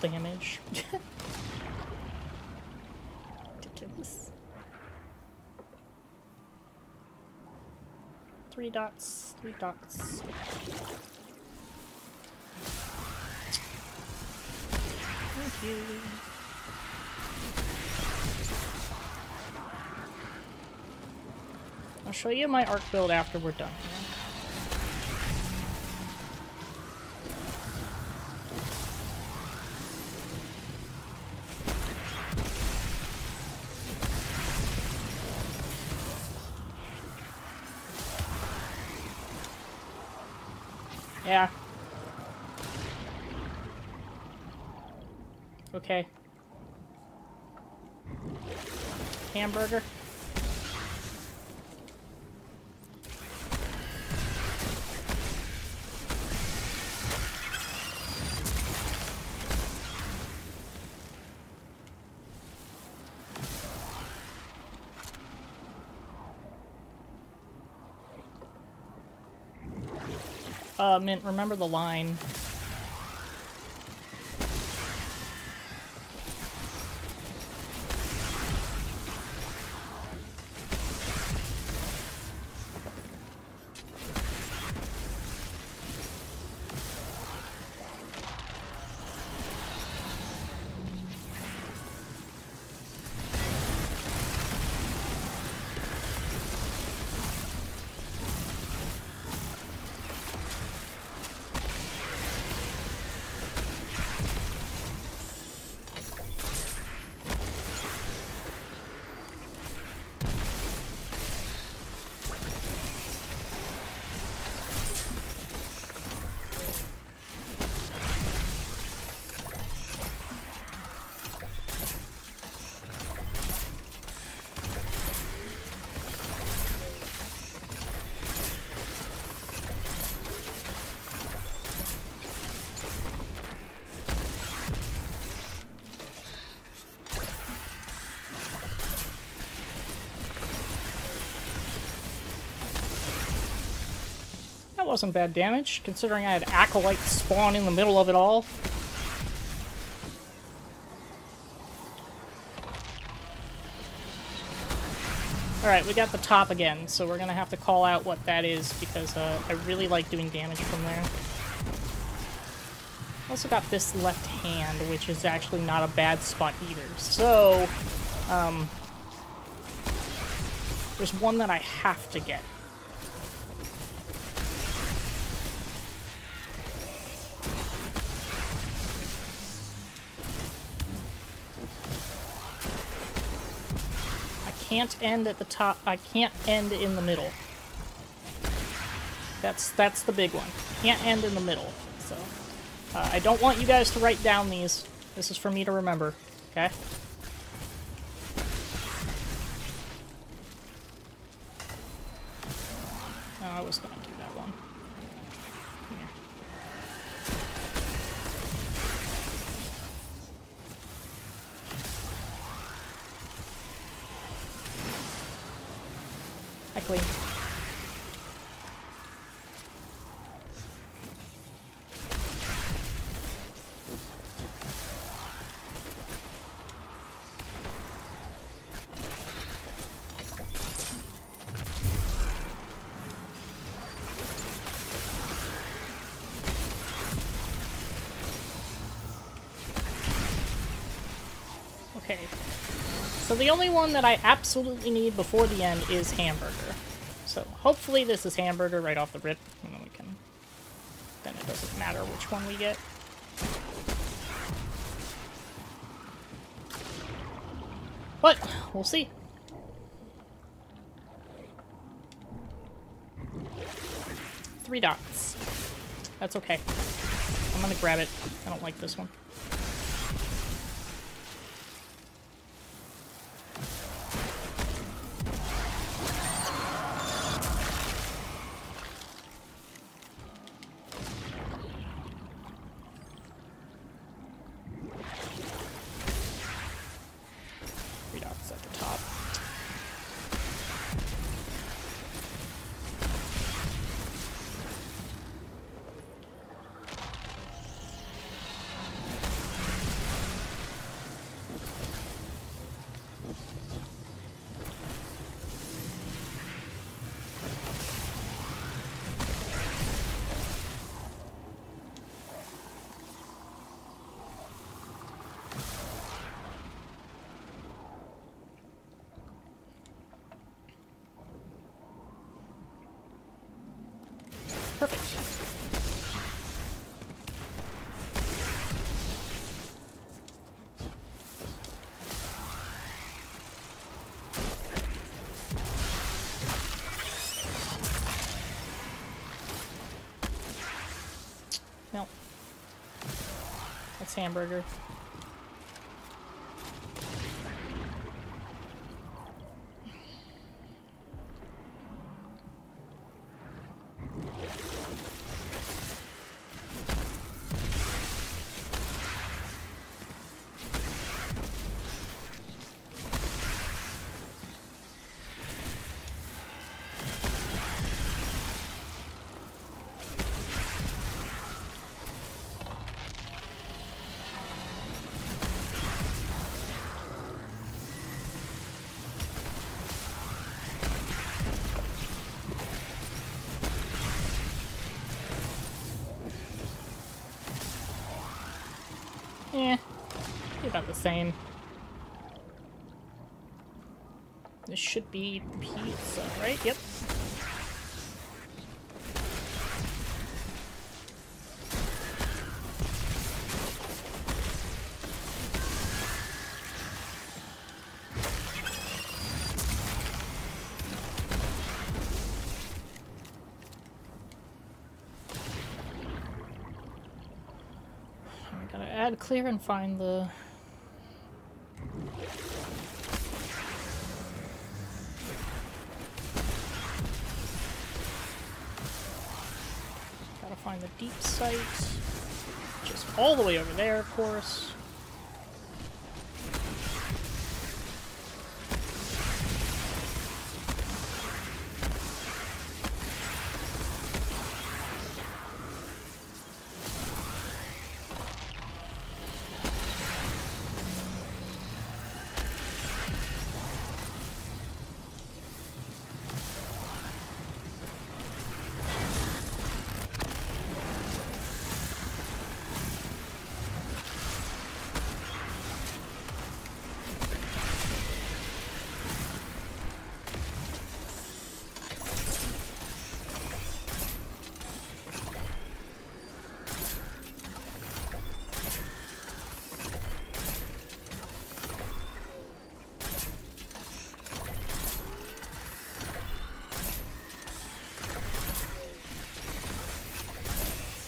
Damage. *laughs* Ridiculous. Three dots, three dots. Thank you. I'll show you my arc build after we're done. Remember the line. That wasn't bad damage, considering I had Acolyte spawn in the middle of it all. Alright, we got the top again, so we're gonna have to call out what that is, because uh, I really like doing damage from there. Also got this left hand, which is actually not a bad spot either. So, um, there's one that I have to get. Can't end at the top. I can't end in the middle. That's that's the big one. Can't end in the middle. So. Uh, I don't want you guys to write down these. This is for me to remember, okay? The only one that I absolutely need before the end is Hamburger. So hopefully this is Hamburger right off the rip, and then we can... Then it doesn't matter which one we get. But, we'll see. Three dots. That's okay. I'm gonna grab it. I don't like this one. Perfect. No. That's hamburger. Same. This should be pizza, right? Yep. I gotta add clear and find the... Gotta find is all the way over there, of course.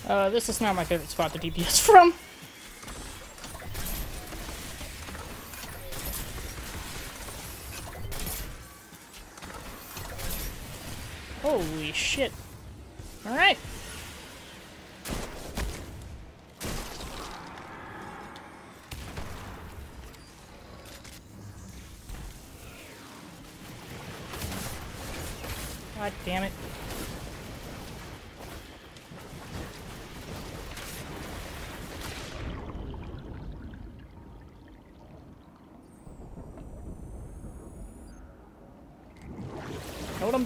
Uh, this is not my favorite spot to DPS *laughs* from. Holy shit. Alright. God damn it.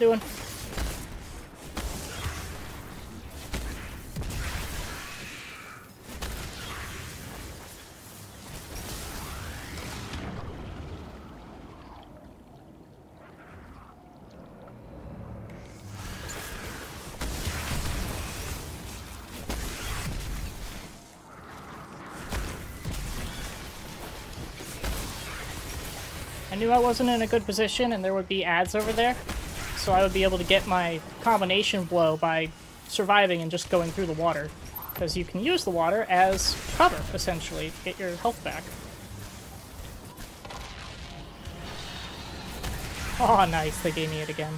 Doing. I knew I wasn't in a good position and there would be ads over there, so I would be able to get my combination blow by surviving and just going through the water. Because you can use the water as cover, essentially, to get your health back. Oh, nice, they gave me it again.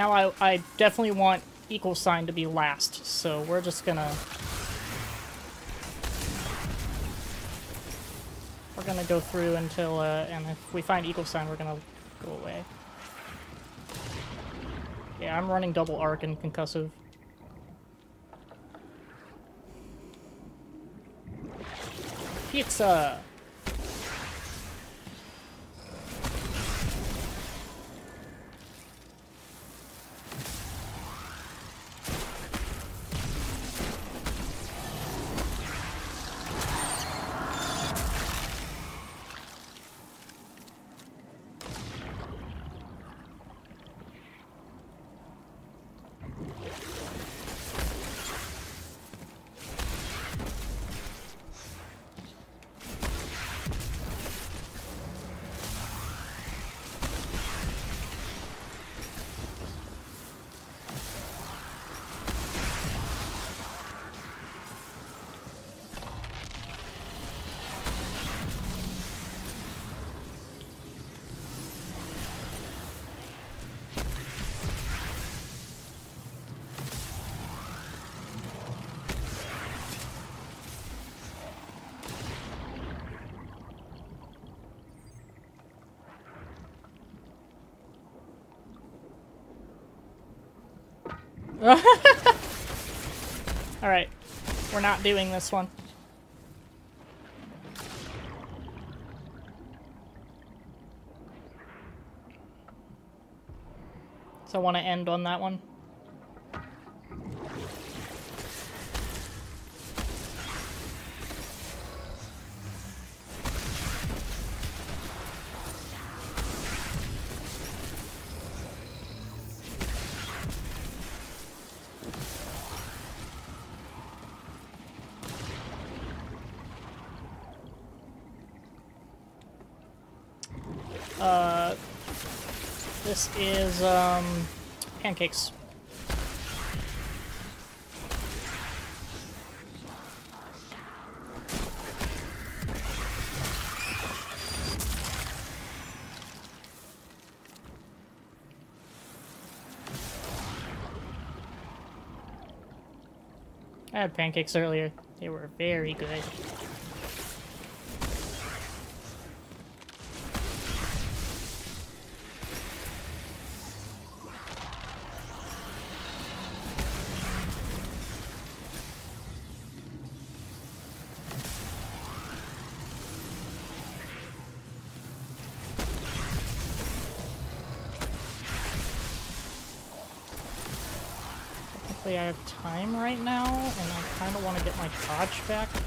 Now I, I definitely want equal sign to be last, so we're just gonna... We're gonna go through until, uh, and if we find equal sign, we're gonna go away. Yeah, I'm running double arc and concussive. Pizza! *laughs* Alright. We're not doing this one. So I want to end on that one. This is, um, pancakes. I had pancakes earlier. They were very good. My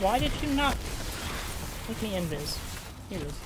Why did you not make me invis? Here it is.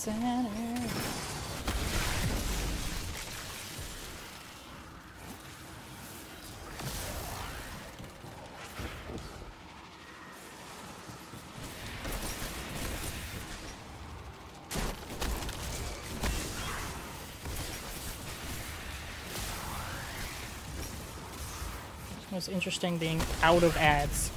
Center. It was interesting being out of ads.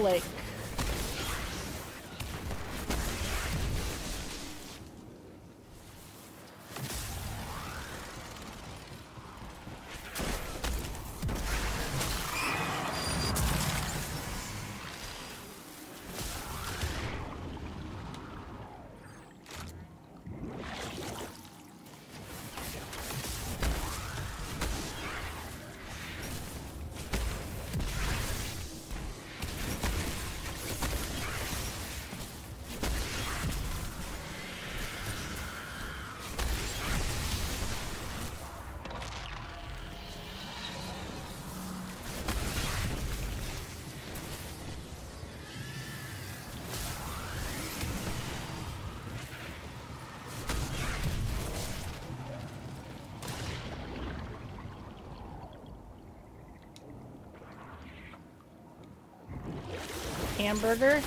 Snowflake. Hamburger.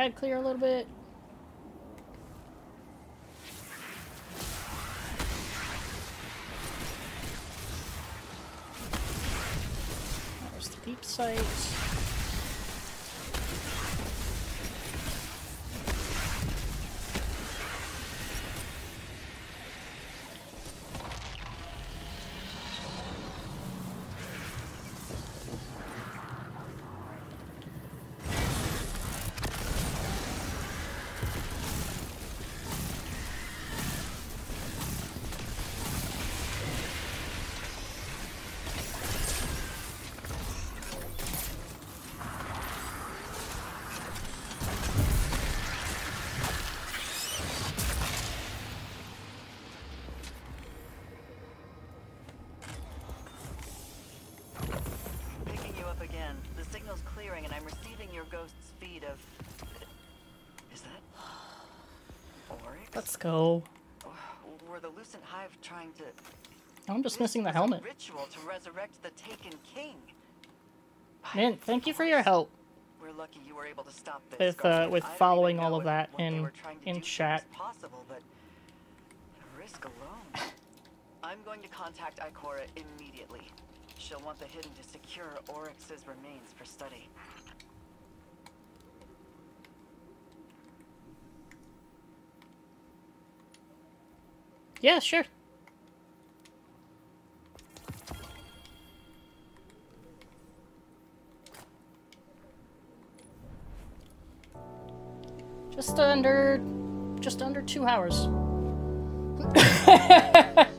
Ad clear a little bit. There's the peep site. And your ghost's feed of... Is that... Oryx? Let's go. Were the Lucent Hive trying to... I'm just missing the This was a helmet. ritual to resurrect the Taken King. Man, thank you for your help. We're lucky you were able to stop this. With, uh, with following all of that in- were trying to in chat. possible, but risk alone. *laughs* I'm going to contact Ikora immediately. She'll want the Hidden to secure Oryx's remains for study. Yeah, sure. Just under, just under two hours. *laughs*